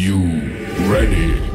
you ready?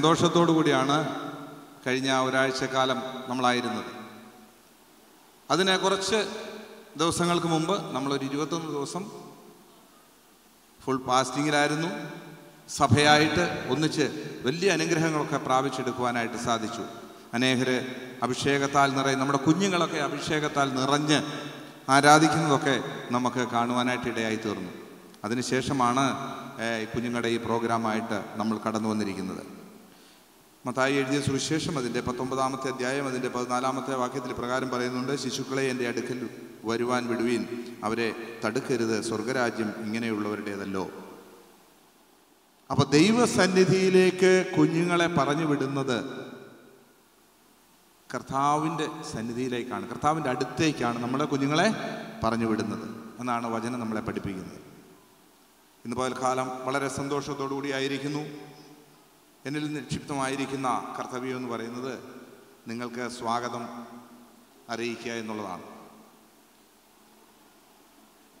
സന്തോഷത്തോടു കൂടിയാണ് കഴിഞ്ഞ ഒരാഴ്ചക്കാലം നമ്മളായിരുന്നത്. അതിന് കുറച്ച് ദിവസങ്ങൾക്ക് മുമ്പ് നമ്മളൊരു ഇരുപത്തൊന്ന് ദിവസം ഫുൾ ഫാസ്റ്റിങ്ങിലായിരുന്നു സഭയായിട്ട് ഒന്നിച്ച് വലിയ അനുഗ്രഹങ്ങളൊക്കെ പ്രാപിച്ചെടുക്കുവാനായിട്ട് സാധിച്ചു. അനേകർ അഭിഷേകത്താൽ നിറയെ നമ്മുടെ കുഞ്ഞുങ്ങളൊക്കെ അഭിഷേകത്താൽ നിറഞ്ഞ് ആരാധിക്കുന്നതൊക്കെ നമുക്ക് കാണുവാനായിട്ട് ഇടയായി തീർന്നു അതിനുശേഷമാണ് കുഞ്ഞുങ്ങളുടെ ഈ പ്രോഗ്രാമായിട്ട് നമ്മൾ കടന്നു വന്നിരിക്കുന്നത് മത്തായി എഴുതിയ സുവിശേഷം അതിന്റെ പത്തൊമ്പതാമത്തെ അധ്യായം അതിന്റെ പതിനാലാമത്തെ വാക്യത്തിൽ പ്രകാരം പറയുന്നുണ്ട് ശിശുക്കളെ എന്റെ അടുക്കൽ വരുവാൻ വിടുവീൻ. അവരെ തടുക്കരുത്. സ്വർഗരാജ്യം ഇങ്ങനെയുള്ളവരുടേതല്ലോ. അപ്പോൾ ദൈവസന്നിധിയിലേക്ക് കുഞ്ഞുങ്ങളെ പറഞ്ഞു വിടുന്നത് കർത്താവിന്റെ സന്നിധിയിലേക്കാണ്. കർത്താവിന്റെ അടുത്തേക്കാണ് നമ്മുടെ കുഞ്ഞുങ്ങളെ പറഞ്ഞു വിടുന്നത് എന്നാണ് വചനം നമ്മളെ പഠിപ്പിക്കുന്നത്. ഇന്ന് പകൽക്കാലം വളരെ സന്തോഷത്തോടു കൂടി ആയിരിക്കുന്നു. എന്നിൽ നിക്ഷിപ്തമായിരിക്കുന്ന കർത്തവ്യം എന്ന് പറയുന്നത് നിങ്ങൾക്ക് സ്വാഗതം അറിയിക്കുക എന്നുള്ളതാണ്.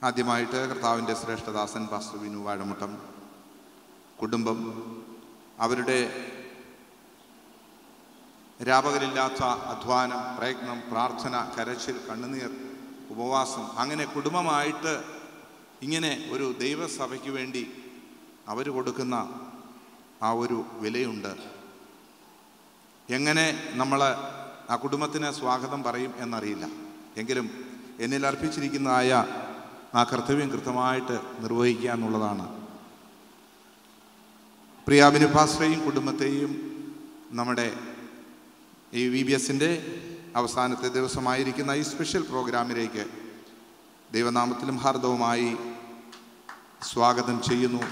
ആദ്യമായിട്ട് കർത്താവിന്റെ ശ്രേഷ്ഠദാസൻ പാസ്റ്റർ വിനു വാഴമുട്ടം കുടുംബം അവരുടെ രാപകലില്ലാത്ത അധ്വാനം പ്രയത്നം പ്രാർത്ഥന കരച്ചിൽ കണ്ണുനീർ ഉപവാസം അങ്ങനെ കുടുംബമായിട്ട് ഇങ്ങനെ ഒരു ദൈവസഭയ്ക്ക് വേണ്ടി അവർ കൊടുക്കുന്ന ആ ഒരു വിലയുണ്ട്. എങ്ങനെ നമ്മൾ ആ കുടുംബത്തിന് സ്വാഗതം പറയും എന്നറിയില്ല. എങ്കിലും എന്നിൽ അർപ്പിച്ചിരിക്കുന്നതായ ആ കർത്തവ്യം കൃത്യമായിട്ട് നിർവഹിക്കുക എന്നുള്ളതാണ്. പ്രിയാബിനുഭാശ്രയും കുടുംബത്തെയും നമ്മുടെ ഈ വി ബി എസിന്റെ അവസാനത്തെ ദിവസമായിരിക്കുന്ന ഈ സ്പെഷ്യൽ പ്രോഗ്രാമിലേക്ക് ദൈവനാമത്തിലും ഹാർദവുമായി സ്വാഗതം ചെയ്യുന്നു.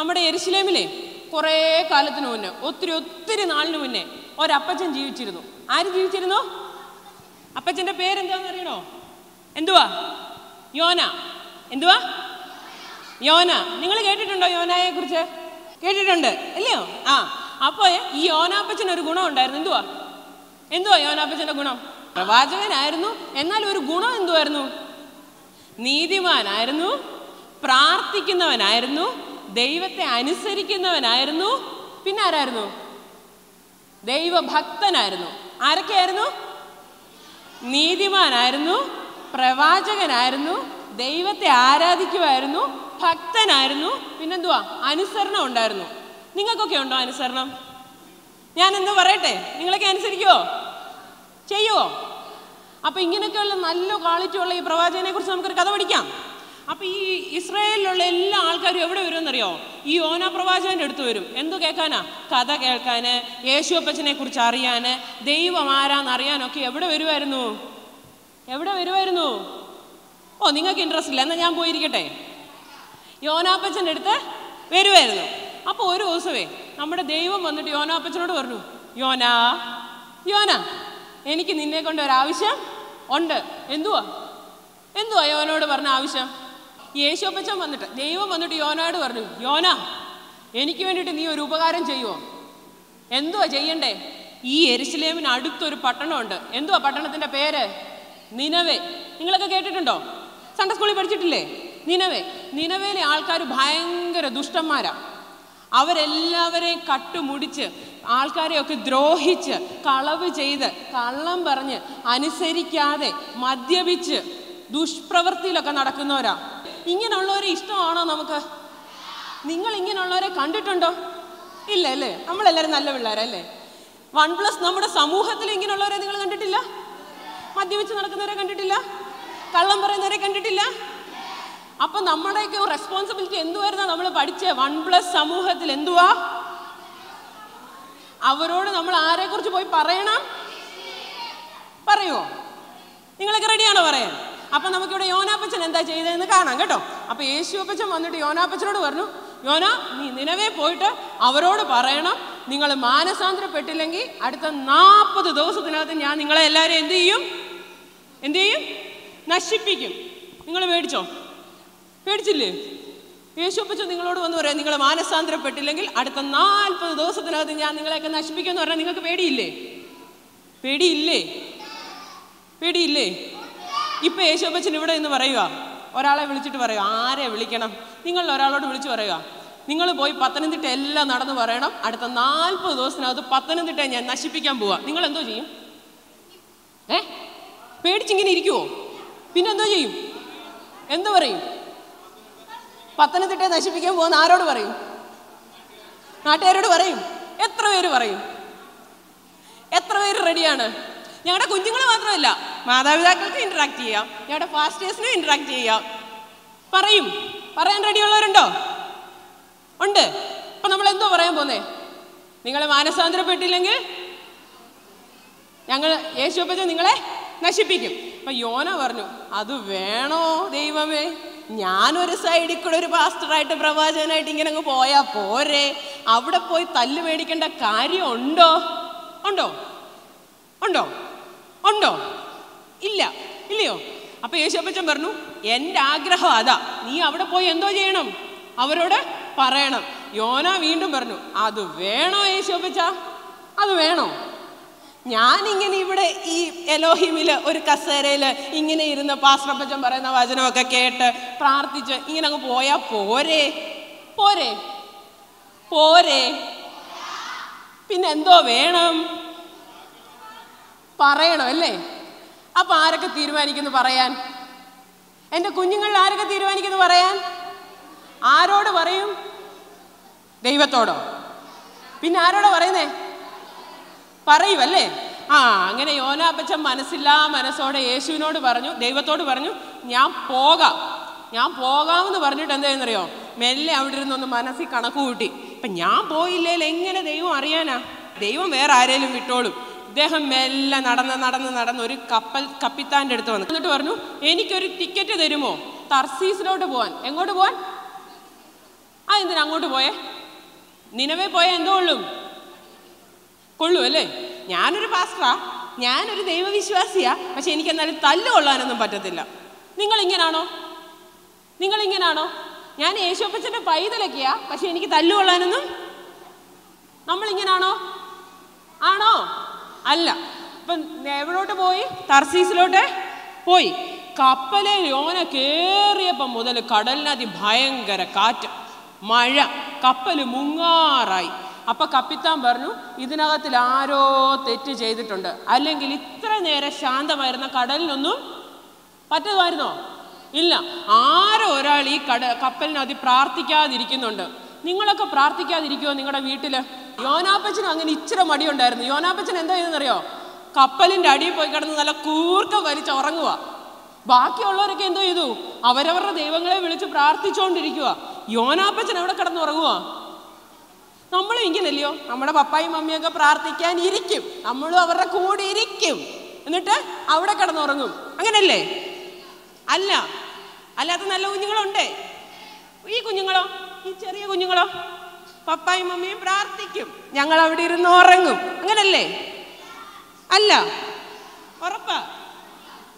നമ്മുടെ എരിശിലേമിലെ കുറേ കാലത്തിന് മുന്നേ ഒത്തിരി ഒത്തിരി നാളിന് മുന്നേ ഒരപ്പച്ചൻ ജീവിച്ചിരുന്നു. ആര് ജീവിച്ചിരുന്നു? അപ്പച്ചന്റെ പേരെന്താന്ന് അറിയണോ എന്തുവാ? യോന. എന്തുവാ? യോന. നിങ്ങൾ കേട്ടിട്ടുണ്ടോ യോനയെ കുറിച്ച് കേട്ടിട്ടുണ്ട് അല്ലയോ? ആ അപ്പോൾ ഈ യോനാപ്പച്ചൻ ഒരു ഗുണം ഉണ്ടായിരുന്നു. എന്തുവാ? എന്തുവാ യോനാപ്പച്ചന്റെ ഗുണം? പ്രവാചകനായിരുന്നു. എന്നാൽ ഒരു ഗുണം എന്തുവായിരുന്നു? നീതിമാനായിരുന്നു. പ്രാർത്ഥിക്കുന്നവനായിരുന്നു. ദൈവത്തെ അനുസരിക്കുന്നവനായിരുന്നു. പിന്നെ ആരായിരുന്നു? ദൈവഭക്തനായിരുന്നു. ആരൊക്കെയായിരുന്നു? നീതിമാനായിരുന്നു പ്രവാചകനായിരുന്നു ദൈവത്തെ ആരാധിക്കുമായിരുന്നു ഭക്തനായിരുന്നു. പിന്നെന്തുവാ? അനുസരണം ഉണ്ടായിരുന്നു. നിങ്ങൾക്കൊക്കെ ഉണ്ടോ അനുസരണം? ഞാൻ എന്ത് പറയട്ടെ? നിങ്ങളൊക്കെ അനുസരിക്കുമോ ചെയ്യുമോ അപ്പൊ ഇങ്ങനെയൊക്കെയുള്ള നല്ല ക്വാളിറ്റി ഉള്ള ഈ പ്രവാചകനെ കുറിച്ച് നമുക്കൊരു കഥ പഠിക്കാം. അപ്പൊ ഈ ഇസ്രായേലിലുള്ള എല്ലാ ആൾക്കാരും എവിടെ വരുമെന്നറിയോ? ഈ ഓന പ്രവാചകന്റെ അടുത്ത് വരും. എന്തു കേൾക്കാനാ? കഥ കേൾക്കാന് യേശു അപ്പച്ചനെ കുറിച്ച് അറിയാന് ദൈവം ആരാന്ന് അറിയാനൊക്കെ എവിടെ വരുമായിരുന്നു എവിടെ വരുമായിരുന്നു ഓ നിങ്ങൾക്ക് ഇൻട്രസ്റ്റ് ഇല്ല. എന്നാൽ ഞാൻ പോയിരിക്കട്ടെ. യോനാപ്പച്ചന്റെ അടുത്ത് വരുമായിരുന്നു അപ്പോൾ ഒരു ദിവസമേ നമ്മുടെ ദൈവം വന്നിട്ട് യോനാപ്പച്ചനോട് പറഞ്ഞു യോനാ യോന എനിക്ക് നിന്നെ കൊണ്ട് ഒരാവശ്യം ഉണ്ട്. എന്തുവാ? എന്തുവാ യോനോട് പറഞ്ഞ ആവശ്യം? യേശുപ്പച്ചൻ വന്നിട്ട് ദൈവം വന്നിട്ട് യോനോട് പറഞ്ഞു യോന എനിക്ക് വേണ്ടിയിട്ട് നീ ഒരു ഉപകാരം ചെയ്യുമോ എന്തുവാ ചെയ്യണ്ടേ? ഈ എരുസലേമിന് അടുത്തൊരു പട്ടണമുണ്ട്. എന്തുവാ പട്ടണത്തിന്റെ പേര്? നിനവേ. നിങ്ങളൊക്കെ കേട്ടിട്ടുണ്ടോ? സൺഡേ സ്കൂളിൽ പഠിച്ചിട്ടില്ലേ? നിനവേ. നിനവേലെ ആൾക്കാർ ഭയങ്കര ദുഷ്ടന്മാരാ. അവരെല്ലാവരെയും കട്ടുമുടിച്ച് ആൾക്കാരെയൊക്കെ ദ്രോഹിച്ച് കളവ് ചെയ്ത് കള്ളം പറഞ്ഞ് അനുസരിക്കാതെ മദ്യപിച്ച് ദുഷ്പ്രവൃത്തിയിലൊക്കെ നടക്കുന്നവരാ. ഇങ്ങനെയുള്ളവരെ ഇഷ്ടമാണോ നമുക്ക്? നിങ്ങൾ ഇങ്ങനെയുള്ളവരെ കണ്ടിട്ടുണ്ടോ? ഇല്ല അല്ലേ? നമ്മളെല്ലാവരും നല്ല പിള്ളേരല്ലേ? വൺ പ്ലസ് നമ്മുടെ സമൂഹത്തിൽ ഇങ്ങനെയുള്ളവരെ നിങ്ങൾ കണ്ടിട്ടില്ല? മദ്യപിച്ച് നടക്കുന്നവരെ കണ്ടിട്ടില്ല? കള്ളം പറയുന്നവരെ കണ്ടിട്ടില്ല? അപ്പൊ നമ്മുടെയൊക്കെ റെസ്പോൺസിബിലിറ്റി എന്തുവായിരുന്നു? നമ്മൾ പഠിച്ച വൺ പ്ലസ് സമൂഹത്തിൽ എന്തുവാ? അവരോട് നമ്മൾ ആരെ കുറിച്ച് പോയി പറയണം? പറയുമോ നിങ്ങളൊക്കെ റെഡിയാണോ പറയാൻ? അപ്പൊ നമുക്കിവിടെ യോനാപ്പച്ചൻ എന്താ ചെയ്തതെന്ന് കാണാം കേട്ടോ. അപ്പൊ യേശുവപ്പച്ചൻ വന്നിട്ട് യോനാപ്പച്ചനോട് പറഞ്ഞു യോന നീ നിലവേ പോയിട്ട് അവരോട് പറയണം. നിങ്ങൾ മാനസാന്തരപ്പെട്ടില്ലെങ്കിൽ അടുത്ത നാൽപ്പത് ദിവസത്തിനകത്ത് ഞാൻ നിങ്ങളെ എല്ലാവരും എന്ത് ചെയ്യും? എന്ത് ചെയ്യും? നശിപ്പിക്കും. നിങ്ങൾ പേടിച്ചോ? പേടിച്ചില്ലേ? യേശുപ്പച്ചൻ നിങ്ങളോട് വന്ന് പറയാം നിങ്ങൾ മാനസാന്തരപ്പെട്ടില്ലെങ്കിൽ അടുത്ത നാൽപ്പത് ദിവസത്തിനകത്ത് ഞാൻ നിങ്ങളെയൊക്കെ നശിപ്പിക്കും എന്ന് പറഞ്ഞാൽ നിങ്ങൾക്ക് പേടിയില്ലേ? പേടിയില്ലേ? പേടിയില്ലേ? ഇപ്പൊ യേശോപ്പച്ചൻ ഇവിടെ നിന്ന് പറയുക ഒരാളെ വിളിച്ചിട്ട് പറയുക ആരെ വിളിക്കണം? നിങ്ങൾ ഒരാളോട് വിളിച്ചു പറയുക നിങ്ങൾ പോയി പത്തനംതിട്ട എല്ലാം നടന്ന് പറയണം അടുത്ത നാൽപ്പത് ദിവസത്തിനകത്ത് പത്തനംതിട്ട ഞാൻ നശിപ്പിക്കാൻ പോവാ. നിങ്ങൾ എന്തോ ചെയ്യും? ഏ? പേടിച്ചിങ്ങനെ ഇരിക്കുവോ? പിന്നെന്തോ ചെയ്യും? എന്തോ പറയും? പത്തനംതിട്ടയെ നശിപ്പിക്കാൻ പോകുന്ന ആരോട് പറയും? നാട്ടുകാരോട് പറയും? എത്ര പേര് പറയും? എത്ര പേര് റെഡിയാണ് ഞങ്ങളുടെ കുഞ്ഞുങ്ങൾ മാത്രമല്ല മാതാപിതാക്കൾക്ക് ഇന്ററാക്ട് ചെയ്യാം. ഞങ്ങളുടെ ഫാസ്റ്റേഴ്സിനും ഇന്ററാക്ട് ചെയ്യാം. പറയും. പറയാൻ റെഡിയുള്ളവരുണ്ടോ ഉണ്ട്. അപ്പൊ നമ്മൾ എന്തോ പറയാൻ പോന്നേ? നിങ്ങൾ മാനസാന്തരപ്പെട്ടില്ലെങ്കിൽ ഞങ്ങൾ യേശുപ്പച്ച നിങ്ങളെ നശിപ്പിക്കും. അപ്പൊ യോന പറഞ്ഞു അത് വേണോ ദൈവമേ? ഞാനൊരു സൈഡിൽ കൂടെ ഒരു പാസ്റ്ററായിട്ട് പ്രവാചകനായിട്ട് ഇങ്ങനെ അങ്ങ് പോയാൽ പോരെ? അവിടെ പോയി തല്ല് മേടിക്കേണ്ട കാര്യം ഉണ്ടോ? ഉണ്ടോ? ഉണ്ടോ? ഇല്ല. ഇല്ലയോ? അപ്പൊ യേശുപ്പച്ചൻ പറഞ്ഞു എന്റെ ആഗ്രഹം അതാ. നീ അവിടെ പോയി എന്തോ ചെയ്യണം? അവരോട് പറയണം. യോന വീണ്ടും പറഞ്ഞു അത് വേണോ യേശുപ്പച്ച അത് വേണോ? ഞാനിങ്ങനെ ഇവിടെ ഈ എലോഹിമിൽ ഒരു കസേരയിൽ ഇങ്ങനെ ഇരുന്ന് പാസ്രപ്പച്ചൻ പറയുന്ന വചനമൊക്കെ കേട്ട് പ്രാർത്ഥിച്ച് ഇങ്ങനെ അങ്ങ് പോയാ പോരെ? പോരെ? പോരെ? പിന്നെന്തോ വേണം? പറയണം അല്ലേ? അപ്പൊ ആരൊക്കെ തീരുമാനിക്കുന്നു പറയാൻ? എന്റെ കുഞ്ഞുങ്ങളിൽ ആരൊക്കെ തീരുമാനിക്കുന്നു പറയാൻ? ആരോട് പറയും? ദൈവത്തോടോ? പിന്നെ ആരോടാ പറയുന്നേ? പറയുമല്ലേ ആ അങ്ങനെ യോനാപ്പച്ചൻ മനസ്സില്ലാ മനസ്സോടെ യേശുവിനോട് പറഞ്ഞു ദൈവത്തോട് പറഞ്ഞു ഞാൻ പോകാം. ഞാൻ പോകാമെന്ന് പറഞ്ഞിട്ട് എന്തായെന്നറിയോ മെല്ലെ അവിടെ ഇരുന്നൊന്ന് മനസ്സിൽ കണക്ക് കൂട്ടി ഇപ്പൊ ഞാൻ പോയില്ലേ എങ്ങനെ ദൈവം അറിയാനാ? ദൈവം വേറെ ആരേലും വിട്ടോളും. ഇദ്ദേഹം മെല്ലെ നടന്ന് നടന്ന് നടന്ന് ഒരു കപ്പൽ കപ്പിത്താന്റെ അടുത്ത് വന്നു. എന്നിട്ട് പറഞ്ഞു എനിക്കൊരു ടിക്കറ്റ് തരുമോ? തർസീസിലോട്ട് പോവാൻ. എങ്ങോട്ട് പോവാൻ? ആ എന്തിനാ അങ്ങോട്ട് പോയേ? നിലവേ പോയാൽ എന്തോ ഉള്ളും. കൊള്ളു അല്ലേ? ഞാനൊരു പാസ്റ്ററാ ഞാനൊരു ദൈവവിശ്വാസിയാ. പക്ഷെ എനിക്ക് എന്നാലും തല്ല് കൊള്ളാനൊന്നും പറ്റത്തില്ല. നിങ്ങളിങ്ങനാണോ? നിങ്ങളിങ്ങനാണോ? ഞാൻ യേശുപ്പച്ചന്റെ പൈതലൊക്കെയാ. പക്ഷെ എനിക്ക് തല്ല് കൊള്ളാനൊന്നും നമ്മൾ ഇങ്ങനാണോ ആണോ? അല്ല. അപ്പം എവിടോട്ട് പോയി? തർസീസിലോട്ട് പോയി. കപ്പലെ യോന കേറിയപ്പം മുതൽ കടലിനതി ഭയങ്കര കാറ്റ്. മഴ. കപ്പൽ മുങ്ങാറായി. അപ്പൊ കപ്പിത്താൻ പറഞ്ഞു ഇതിനകത്തിൽ ആരോ തെറ്റ് ചെയ്തിട്ടുണ്ട്. അല്ലെങ്കിൽ ഇത്ര നേരം ശാന്തമായിരുന്ന കടലിനൊന്നും പറ്റുമായിരുന്നോ ഇല്ല. ആരോ ഒരാൾ ഈ കട കപ്പലിനകത്ത് പ്രാർത്ഥിക്കാതിരിക്കുന്നുണ്ട്. നിങ്ങളൊക്കെ പ്രാർത്ഥിക്കാതിരിക്കുമോ നിങ്ങളുടെ വീട്ടിൽ? യോനാപ്പച്ചനും അങ്ങനെ ഇച്ചിരി മടിയുണ്ടായിരുന്നു. യോനാപ്പച്ചൻ എന്താ ചെയ്തെന്നറിയോ കപ്പലിന്റെ അടിയിൽ പോയി കിടന്ന് നല്ല കൂർക്ക വലിച്ച് ഉറങ്ങുക ബാക്കിയുള്ളവരൊക്കെ എന്തോ ചെയ്തു? അവരവരുടെ ദൈവങ്ങളെ വിളിച്ച് പ്രാർത്ഥിച്ചുകൊണ്ടിരിക്കുക യോനാപ്പച്ചൻ എവിടെ കിടന്ന് ഉറങ്ങുക നമ്മളും ഇങ്ങനല്ലയോ? നമ്മുടെ പപ്പായും മമ്മിയൊക്കെ പ്രാർത്ഥിക്കാൻ ഇരിക്കും. നമ്മളും അവരുടെ കൂടെ ഇരിക്കും. എന്നിട്ട് അവിടെ കിടന്നുറങ്ങും അങ്ങനല്ലേ? അല്ല. അല്ലാത്ത നല്ല കുഞ്ഞുങ്ങളുണ്ടേ? ഈ കുഞ്ഞുങ്ങളോ? ഈ ചെറിയ കുഞ്ഞുങ്ങളോ? പപ്പായും മമ്മിയും പ്രാർത്ഥിക്കും. ഞങ്ങൾ അവിടെ ഇരുന്ന് ഉറങ്ങും. അങ്ങനല്ലേ? അല്ല. ഉറപ്പാ?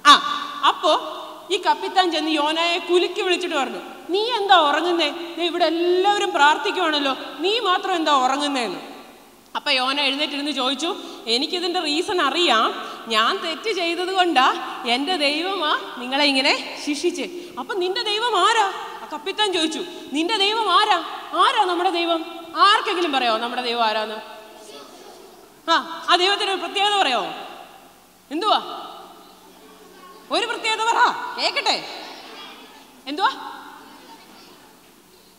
ആ അപ്പോ ഈ കപ്പിത്താൻ ചെന്ന് യോനായെ കുലുക്കി വിളിച്ചിട്ട് പറഞ്ഞു നീ എന്താ ഉറങ്ങുന്നേ? ഇവിടെ എല്ലാവരും പ്രാർത്ഥിക്കുവാണല്ലോ. നീ മാത്രം എന്താ ഉറങ്ങുന്നേന്ന്? അപ്പൊ യോന എഴുന്നേറ്റിരുന്ന് ചോദിച്ചു എനിക്കിതിന്റെ റീസൺ അറിയാം. ഞാൻ തെറ്റ് ചെയ്തത് കൊണ്ടാ എന്റെ ദൈവമാ നിങ്ങളെ ഇങ്ങനെ ശിക്ഷിച്ച്. അപ്പൊ നിന്റെ ദൈവം ആരാ? കപ്പിത്താൻ ചോദിച്ചു നിന്റെ ദൈവം ആരാ? ആരാ നമ്മുടെ ദൈവം? ആർക്കെങ്കിലും പറയോ നമ്മുടെ ദൈവം ആരാന്ന്? ആ ആ ദൈവത്തിന് ഒരു പ്രത്യേകത പറയാമോ എന്തുവാ? ഒരു പ്രത്യേകത പറ. കേക്കട്ടെ. എന്തുവാ?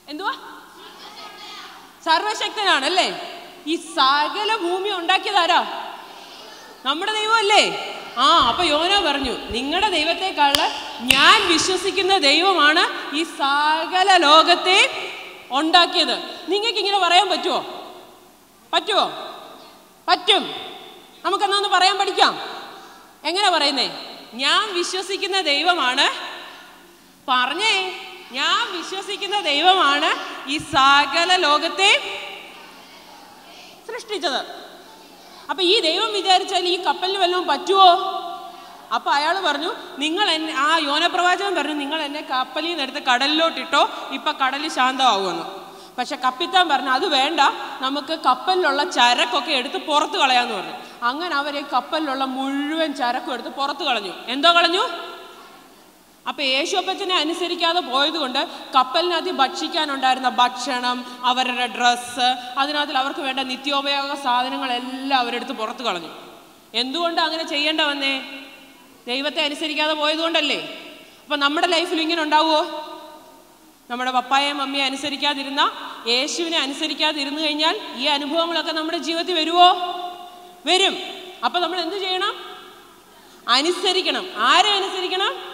എന്തുവാ? സർവശക്തനാണ് അല്ലേ? ഈ സകല ഭൂമി ഉണ്ടാക്കിയതാരാ നമ്മുടെ ദൈവമല്ലേ? ആ അപ്പൊ യോന പറഞ്ഞു നിങ്ങളുടെ ദൈവത്തെക്കാൾ ഞാൻ വിശ്വസിക്കുന്ന ദൈവമാണ് ഈ സകല ലോകത്തെ ഉണ്ടാക്കിയത്. നിങ്ങൾക്ക് ഇങ്ങനെ പറയാൻ പറ്റുമോ പറ്റുമോ പറ്റും. നമുക്കെന്നാ പറയാൻ പഠിക്കാം. എങ്ങനെ പറയുന്നേ? ഞാൻ വിശ്വസിക്കുന്ന ദൈവമാണ്. പറഞ്ഞേ ഞാൻ വിശ്വസിക്കുന്ന ദൈവമാണ് ഈ സകല ലോകത്തെ സൃഷ്ടിച്ചത്. അപ്പൊ ഈ ദൈവം വിചാരിച്ചാൽ ഈ കപ്പലിന് വല്ലതും പറ്റുമോ അപ്പൊ അയാൾ പറഞ്ഞു നിങ്ങൾ എന്നെ ആ യോനപ്രവാചകൻ പറഞ്ഞു നിങ്ങൾ എന്നെ കപ്പലിൽ നിന്ന് എടുത്ത് കടലിലോട്ടിട്ടോ ഇപ്പൊ കടൽ ശാന്തമാകുമെന്ന് പക്ഷെ കപ്പിത്താൻ പറഞ്ഞു അത് വേണ്ട നമുക്ക് കപ്പലിലുള്ള ചരക്കൊക്കെ എടുത്ത് പുറത്ത് കളയാന്ന് പറഞ്ഞു. അങ്ങനെ അവരെ കപ്പലിലുള്ള മുഴുവൻ ചരക്കും എടുത്ത് പുറത്ത് കളഞ്ഞു. എന്തോ കളഞ്ഞു? അപ്പൊ യേശുപ്പച്ചനെ അനുസരിക്കാതെ പോയതുകൊണ്ട് കപ്പലിനകത്ത് ഭക്ഷിക്കാനുണ്ടായിരുന്ന ഭക്ഷണം അവരുടെ ഡ്രസ്സ് അതിനകത്തിൽ അവർക്ക് വേണ്ട നിത്യോപയോഗ സാധനങ്ങളെല്ലാം അവരെടുത്ത് പുറത്ത് കളഞ്ഞു. എന്തുകൊണ്ട് അങ്ങനെ ചെയ്യേണ്ട വന്നേ? ദൈവത്തെ അനുസരിക്കാതെ പോയതുകൊണ്ടല്ലേ? അപ്പൊ നമ്മുടെ ലൈഫിൽ ഇങ്ങനെ ഉണ്ടാവുമോ നമ്മുടെ പപ്പായെയും മമ്മിയെ അനുസരിക്കാതിരുന്ന യേശുവിനെ അനുസരിക്കാതിരുന്നു കഴിഞ്ഞാൽ ഈ അനുഭവങ്ങളൊക്കെ നമ്മുടെ ജീവിതത്തിൽ വരുമോ വരും. അപ്പൊ നമ്മൾ എന്ത് ചെയ്യണം? അനുസരിക്കണം. ആരെ അനുസരിക്കണം?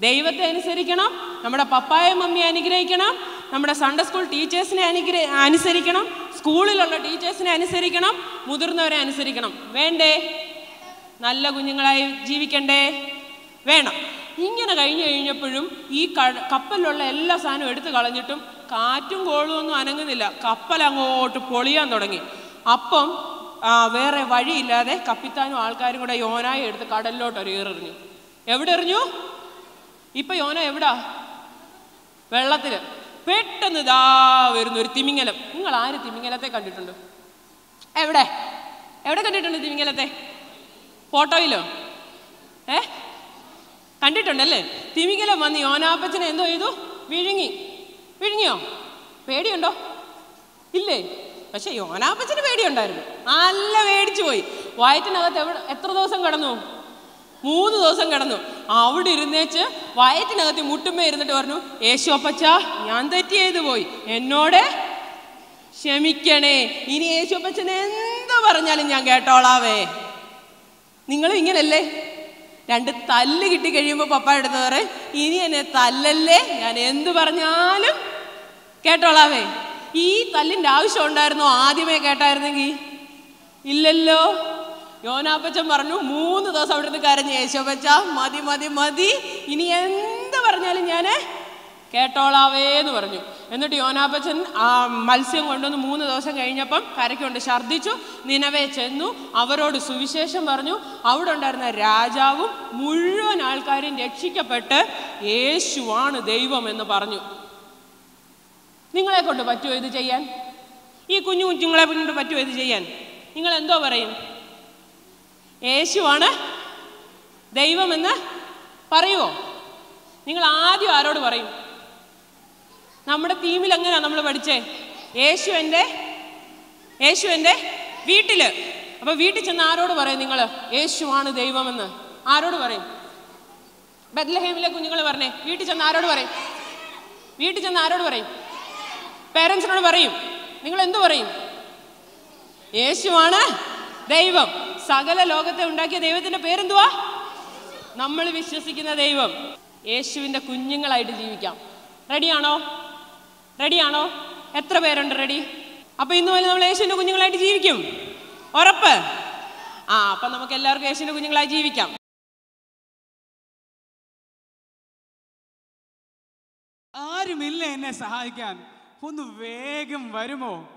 ദൈവത്തെ അനുസരിക്കണം നമ്മുടെ പപ്പായെ മമ്മിയെ അനുഗ്രഹിക്കണം നമ്മുടെ സൺഡേ സ്കൂൾ ടീച്ചേഴ്സിനെ അനുഗ്രഹ അനുസരിക്കണം സ്കൂളിലുള്ള ടീച്ചേഴ്സിനെ അനുസരിക്കണം മുതിർന്നവരെ അനുസരിക്കണം. വേണ്ടേ? നല്ല കുഞ്ഞുങ്ങളായി ജീവിക്കണ്ടേ? വേണം. ഇങ്ങനെ കഴിഞ്ഞു കഴിഞ്ഞപ്പോഴും ഈ കപ്പലിലുള്ള എല്ലാ സാധനവും എടുത്തു കളഞ്ഞിട്ടും കാറ്റും കോളും ഒന്നും അനങ്ങുന്നില്ല. കപ്പൽ അങ്ങോട്ട് പൊളിയാൻ തുടങ്ങി. അപ്പം വേറെ വഴിയില്ലാതെ കപ്പിത്താനും ആൾക്കാരും കൂടെ യോനായി എടുത്ത് കടലിലോട്ട് ഒരു ഏറെറിഞ്ഞു എവിടെ എറിഞ്ഞു ഇപ്പൊ യോന എവിടാ? വെള്ളത്തിൽ പെട്ടെന്ന് ഇതാ വരുന്ന ഒരു തിമിങ്ങലം നിങ്ങൾ ആര് തിമിങ്ങലത്തെ കണ്ടിട്ടുണ്ട്? എവിടെ? എവിടെ കണ്ടിട്ടുണ്ട് തിമിങ്ങലത്തെ ഫോട്ടോയിലോ? ഏ? കണ്ടിട്ടുണ്ടല്ലേ? തിമിങ്ങലം വന്ന് യോനാപ്പച്ചനെ എന്തോ ചെയ്തു? വിഴുങ്ങി. വിഴുങ്ങിയോ? പേടിയുണ്ടോ? ഇല്ലേ? പക്ഷെ യോനാപ്പച്ചന് പേടിയുണ്ടായിരുന്നു. നല്ല പേടിച്ചു പോയി. വയറ്റിനകത്ത് എവിടെ എത്ര ദിവസം കിടന്നു? മൂന്ന് ദിവസം കിടന്നു. അവിടെ ഇരുന്നേച്ച് വയറ്റിനകത്ത് മുട്ടുമ്മ ഇരുന്നിട്ട് പറഞ്ഞു യേശു അപ്പച്ച ഞാൻ തെറ്റി പോയി. എന്നോട് ക്ഷമിക്കണേ. ഇനി യേശു അപ്പച്ചൻ എന്ത് പറഞ്ഞാലും ഞാൻ കേട്ടോളാവേ. നിങ്ങൾ ഇങ്ങനല്ലേ? രണ്ട് തല്ല് കിട്ടി കഴിയുമ്പോൾ പപ്പ എടുത്ത് പറയും ഇനി എന്നെ തല്ലല്ലേ? ഞാൻ എന്ത് പറഞ്ഞാലും കേട്ടോളാവേ. ഈ തല്ലിന്റെ ആവശ്യം ഉണ്ടായിരുന്നോ ആദ്യമേ കേട്ടായിരുന്നെങ്കിൽ ഇല്ലല്ലോ. യോനാപ്പച്ചൻ പറഞ്ഞു മൂന്ന് ദിവസം അവിടുന്ന് കരഞ്ഞു യേശോപ്പച്ച മതി മതി മതി. ഇനി എന്ത് പറഞ്ഞാലും ഞാൻ കേട്ടോളാവേ എന്ന് പറഞ്ഞു. എന്നിട്ട് യോനാപ്പച്ചൻ ആ മത്സ്യം കൊണ്ടുവന്ന് മൂന്ന് ദിവസം കഴിഞ്ഞപ്പം കരയ്ക്കൊണ്ട് ഛർദ്ദിച്ചു നിലവേ ചെന്നു അവരോട് സുവിശേഷം പറഞ്ഞു അവിടെ ഉണ്ടായിരുന്ന രാജാവും മുഴുവൻ ആൾക്കാരും രക്ഷിക്കപ്പെട്ട് യേശുവാണ് ദൈവം എന്ന് പറഞ്ഞു. നിങ്ങളെ കൊണ്ട് പറ്റുമോ ഇത് ചെയ്യാൻ? ഈ കുഞ്ഞു കുഞ്ഞുങ്ങളെ കൊണ്ട് പറ്റുമോ ഇത് ചെയ്യാൻ? നിങ്ങൾ എന്തോ പറയും? യേശുവാണ് ദൈവമെന്ന് പറയുമോ നിങ്ങൾ ആദ്യം ആരോട് പറയും? നമ്മുടെ ടീമിൽ എങ്ങനെയാ നമ്മൾ പഠിച്ചേ? യേശു എന്റെ യേശു എന്റെ വീട്ടിൽ അപ്പോൾ വീട്ടിൽ ചെന്ന് ആരോട് പറയും നിങ്ങൾ യേശുവാണ് ദൈവമെന്ന്. ആരോട് പറയും? ബദ്ലഹേമിലെ കുഞ്ഞുങ്ങൾ പറഞ്ഞേ വീട്ടിൽ ചെന്ന് ആരോട് പറയും? വീട്ടിൽ ചെന്ന് ആരോട് പറയും? പേരൻസിനോട് പറയും. നിങ്ങൾ എന്തു പറയും? യേശുവാണ് ദൈവം. സകല ലോകത്തെ ഉണ്ടാക്കിയ ദൈവത്തിന്റെ പേരെന്തുവാ? നമ്മൾ വിശ്വസിക്കുന്ന ദൈവം. യേശുവിന്റെ കുഞ്ഞുങ്ങളായിട്ട് ജീവിക്കാം. റെഡിയാണോ റെഡിയാണോ എത്ര പേരുണ്ട് റെഡി അപ്പൊ ഇന്ന് മുതൽ നമ്മൾ യേശുവിന്റെ കുഞ്ഞുങ്ങളായിട്ട് ജീവിക്കും. ഉറപ്പ്? ആ അപ്പൊ നമുക്ക് എല്ലാവർക്കും യേശുവിന്റെ കുഞ്ഞുങ്ങളായി ജീവിക്കാം. ആരുമില്ല എന്നെ സഹായിക്കാൻ. ഒന്ന് വേഗം വരുമോ?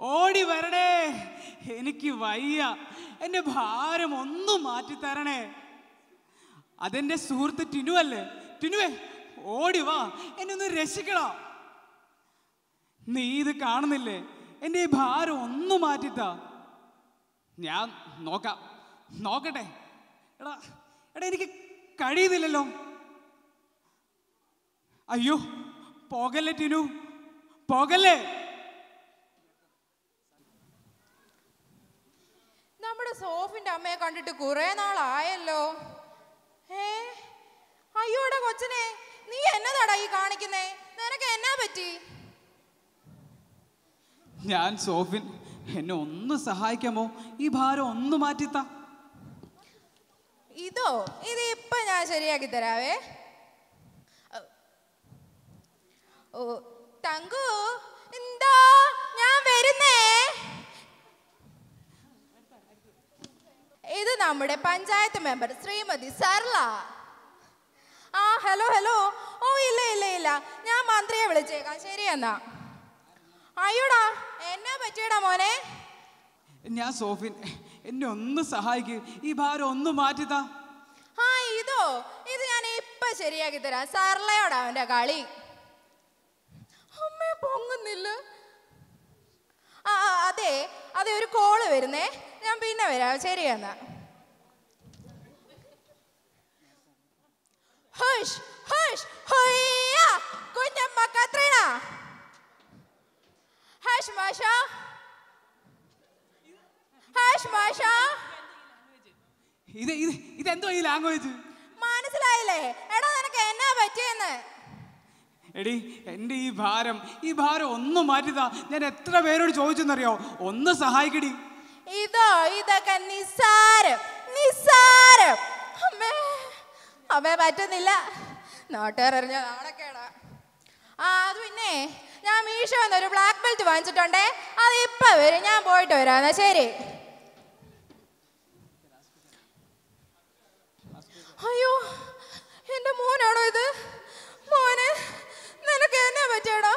ഓടി വരണേ എനിക്ക് വയ്യ. എന്റെ ഭാരം ഒന്നും മാറ്റിത്തരണേ. അതെന്റെ സുഹൃത്ത് ടിനു അല്ലേ? ടിനുവേ ഓടി വാ എന്നെ ഒന്ന് രക്ഷിക്കടാ. നീ ഇത് കാണുന്നില്ലേ? എന്റെ ഈ ഭാരം ഒന്നും മാറ്റിത്താ. ഞാൻ നോക്കാം. നോക്കട്ടെ. എടാ എടാ എനിക്ക് കഴിയുന്നില്ലല്ലോ. അയ്യോ പോകല്ലേ ടിനു? പോകല്ലേ നമ്മുടെ സോഫിന്റെ അമ്മയെ കണ്ടിട്ട് കുറെ നാളായല്ലോ. ഏ? അയ്യോടെ കൊച്ചനെ നീ എന്നതാടാ ഈ കാണിക്കുന്നേ? നിനക്ക് എന്നാ പറ്റി? ഞാൻ സോഫിൻ എന്നെ ഒന്ന് സഹായിക്കാമോ? ഈ ഭാരം ഒന്ന് മാറ്റിത്താ. ഇതോ ഇത് ഇപ്പൊ ഞാൻ ശരിയാക്കി തരാവേ. ഓ തങ്കു എന്താ? ഞാൻ വരുന്നേ. ഇത് നമ്മുടെ പഞ്ചായത്ത് മെമ്പർ ശ്രീമതി സർല ആ ഹലോ ഹലോ. ഓ ഇല്ല ഇല്ല ഇല്ല. ഞാൻ മന്ത്രിയെ വിളിച്ചേക്കാം. ശരി എന്നാ. അയ്യോടാ എന്നാ പറ്റിയടാ മോനെ? ഞാൻ സോഫിൻ എന്നെ ഒന്ന് സഹായിക്ക്. ഈ ഭാരം ഒന്ന് മാറ്റിതാ. ആ ഇതോ. ഇത് ഞാൻ ഇപ്പൊ ശരിയാക്കി തരാം. സർലയോടാ അവന്റെ കളി. അമ്മേ പൊങ്ങുന്നില്ല. ആ അതെ അതെ ഒരു കോൾ വരുന്നേ. ഞാൻ പിന്നെ വരാം. ശരി എന്നാ ഹുഷ് ഹുഷ് ഹൊയ്യ. കുഞ്ഞമ്മ കത്രീന. ഹഷ് മാഷ. ഹഷ് മാഷ. ഇത് ഇത് ഇതെന്തോ ഈ ലാംഗ്വേജ് മനസ്സിലായില്ലേ? എടാ നിനക്ക് എന്നാ പറ്റിയെന്ന്? എടി എന്റെ ഈ ഭാരം ഈ ഭാരം ഒന്ന് മാറ്റിതാ ഞാൻ എത്ര പേരോട് ചോദിച്ചെന്നറിയോ? ഒന്ന് സഹായിക്കടി. ഇതോ ഇതൊക്കെ നിസ്സാരം നിസ്സാരം. അമ്മേ അമ്മേ പറ്റുന്നില്ല. നാട്ടുകാരറിഞ്ഞ നാണക്കേടാ. ആ അത് പിന്നെ ഞാൻ മീഷോ എന്നൊരു ബ്ലാക്ക് ബെൽറ്റ് വാങ്ങിച്ചിട്ടുണ്ടേ അത് ഇപ്പൊ വരും. ഞാൻ പോയിട്ട് വരാം ശരി. അയ്യോ എന്റെ മോനാണോ ഇത്? മോനെ നിനക്ക് എന്നാ പറ്റിയാണോ?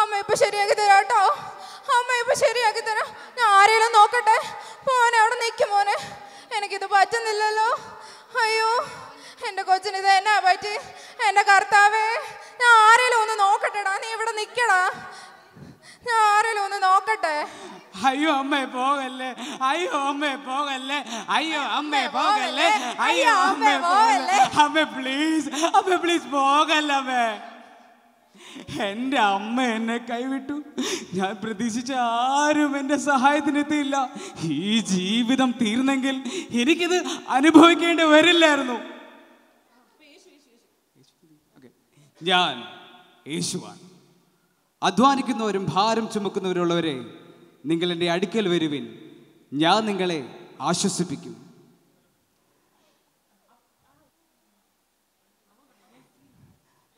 അമ്മ ഇപ്പൊ ശരിയാക്കി തരാം നോക്കട്ടെ. മോനെ അവിടെ നിൽക്കും മോനെ. എനിക്കിത് പറ്റുന്നില്ലല്ലോ. അയ്യോ എന്റെ കൊച്ചിന് ഇത് എന്നാ പറ്റി? എന്റെ കർത്താവേ ഞാൻ ആരെങ്കിലും ഒന്ന് നോക്കട്ടെടാ. നീ ഇവിടെ നിൽക്കടാ ഞാൻ ആരെങ്കിലും ഒന്ന് നോക്കട്ടെ. അയ്യോ അമ്മേ പോകല്ലേ. അയ്യോ അമ്മേ പോകല്ലേ. അയ്യോ അമ്മേ പോകല്ലേ. അയ്യോ അമ്മേ പോകല്ലേ. അമ്മേ പ്ലീസ് അമ്മേ പ്ലീസ് പോകല്ലേ അമ്മേ. എന്റെ അമ്മ എന്നെ കൈവിട്ടു. ഞാൻ പ്രതീക്ഷിച്ച ആരും എന്റെ സഹായത്തിനെത്തിയില്ല ഈ ജീവിതം തീർന്നെങ്കിൽ എനിക്കിത് അനുഭവിക്കേണ്ടി വരില്ലായിരുന്നു. ഞാൻ യേശുവാണ്. അധ്വാനിക്കുന്നവരും ഭാരം ചുമക്കുന്നവരുള്ളവരെ നിങ്ങൾ എന്റെ അടുക്കൽ വരുവിൻ. ഞാൻ നിങ്ങളെ ആശ്വസിപ്പിക്കും.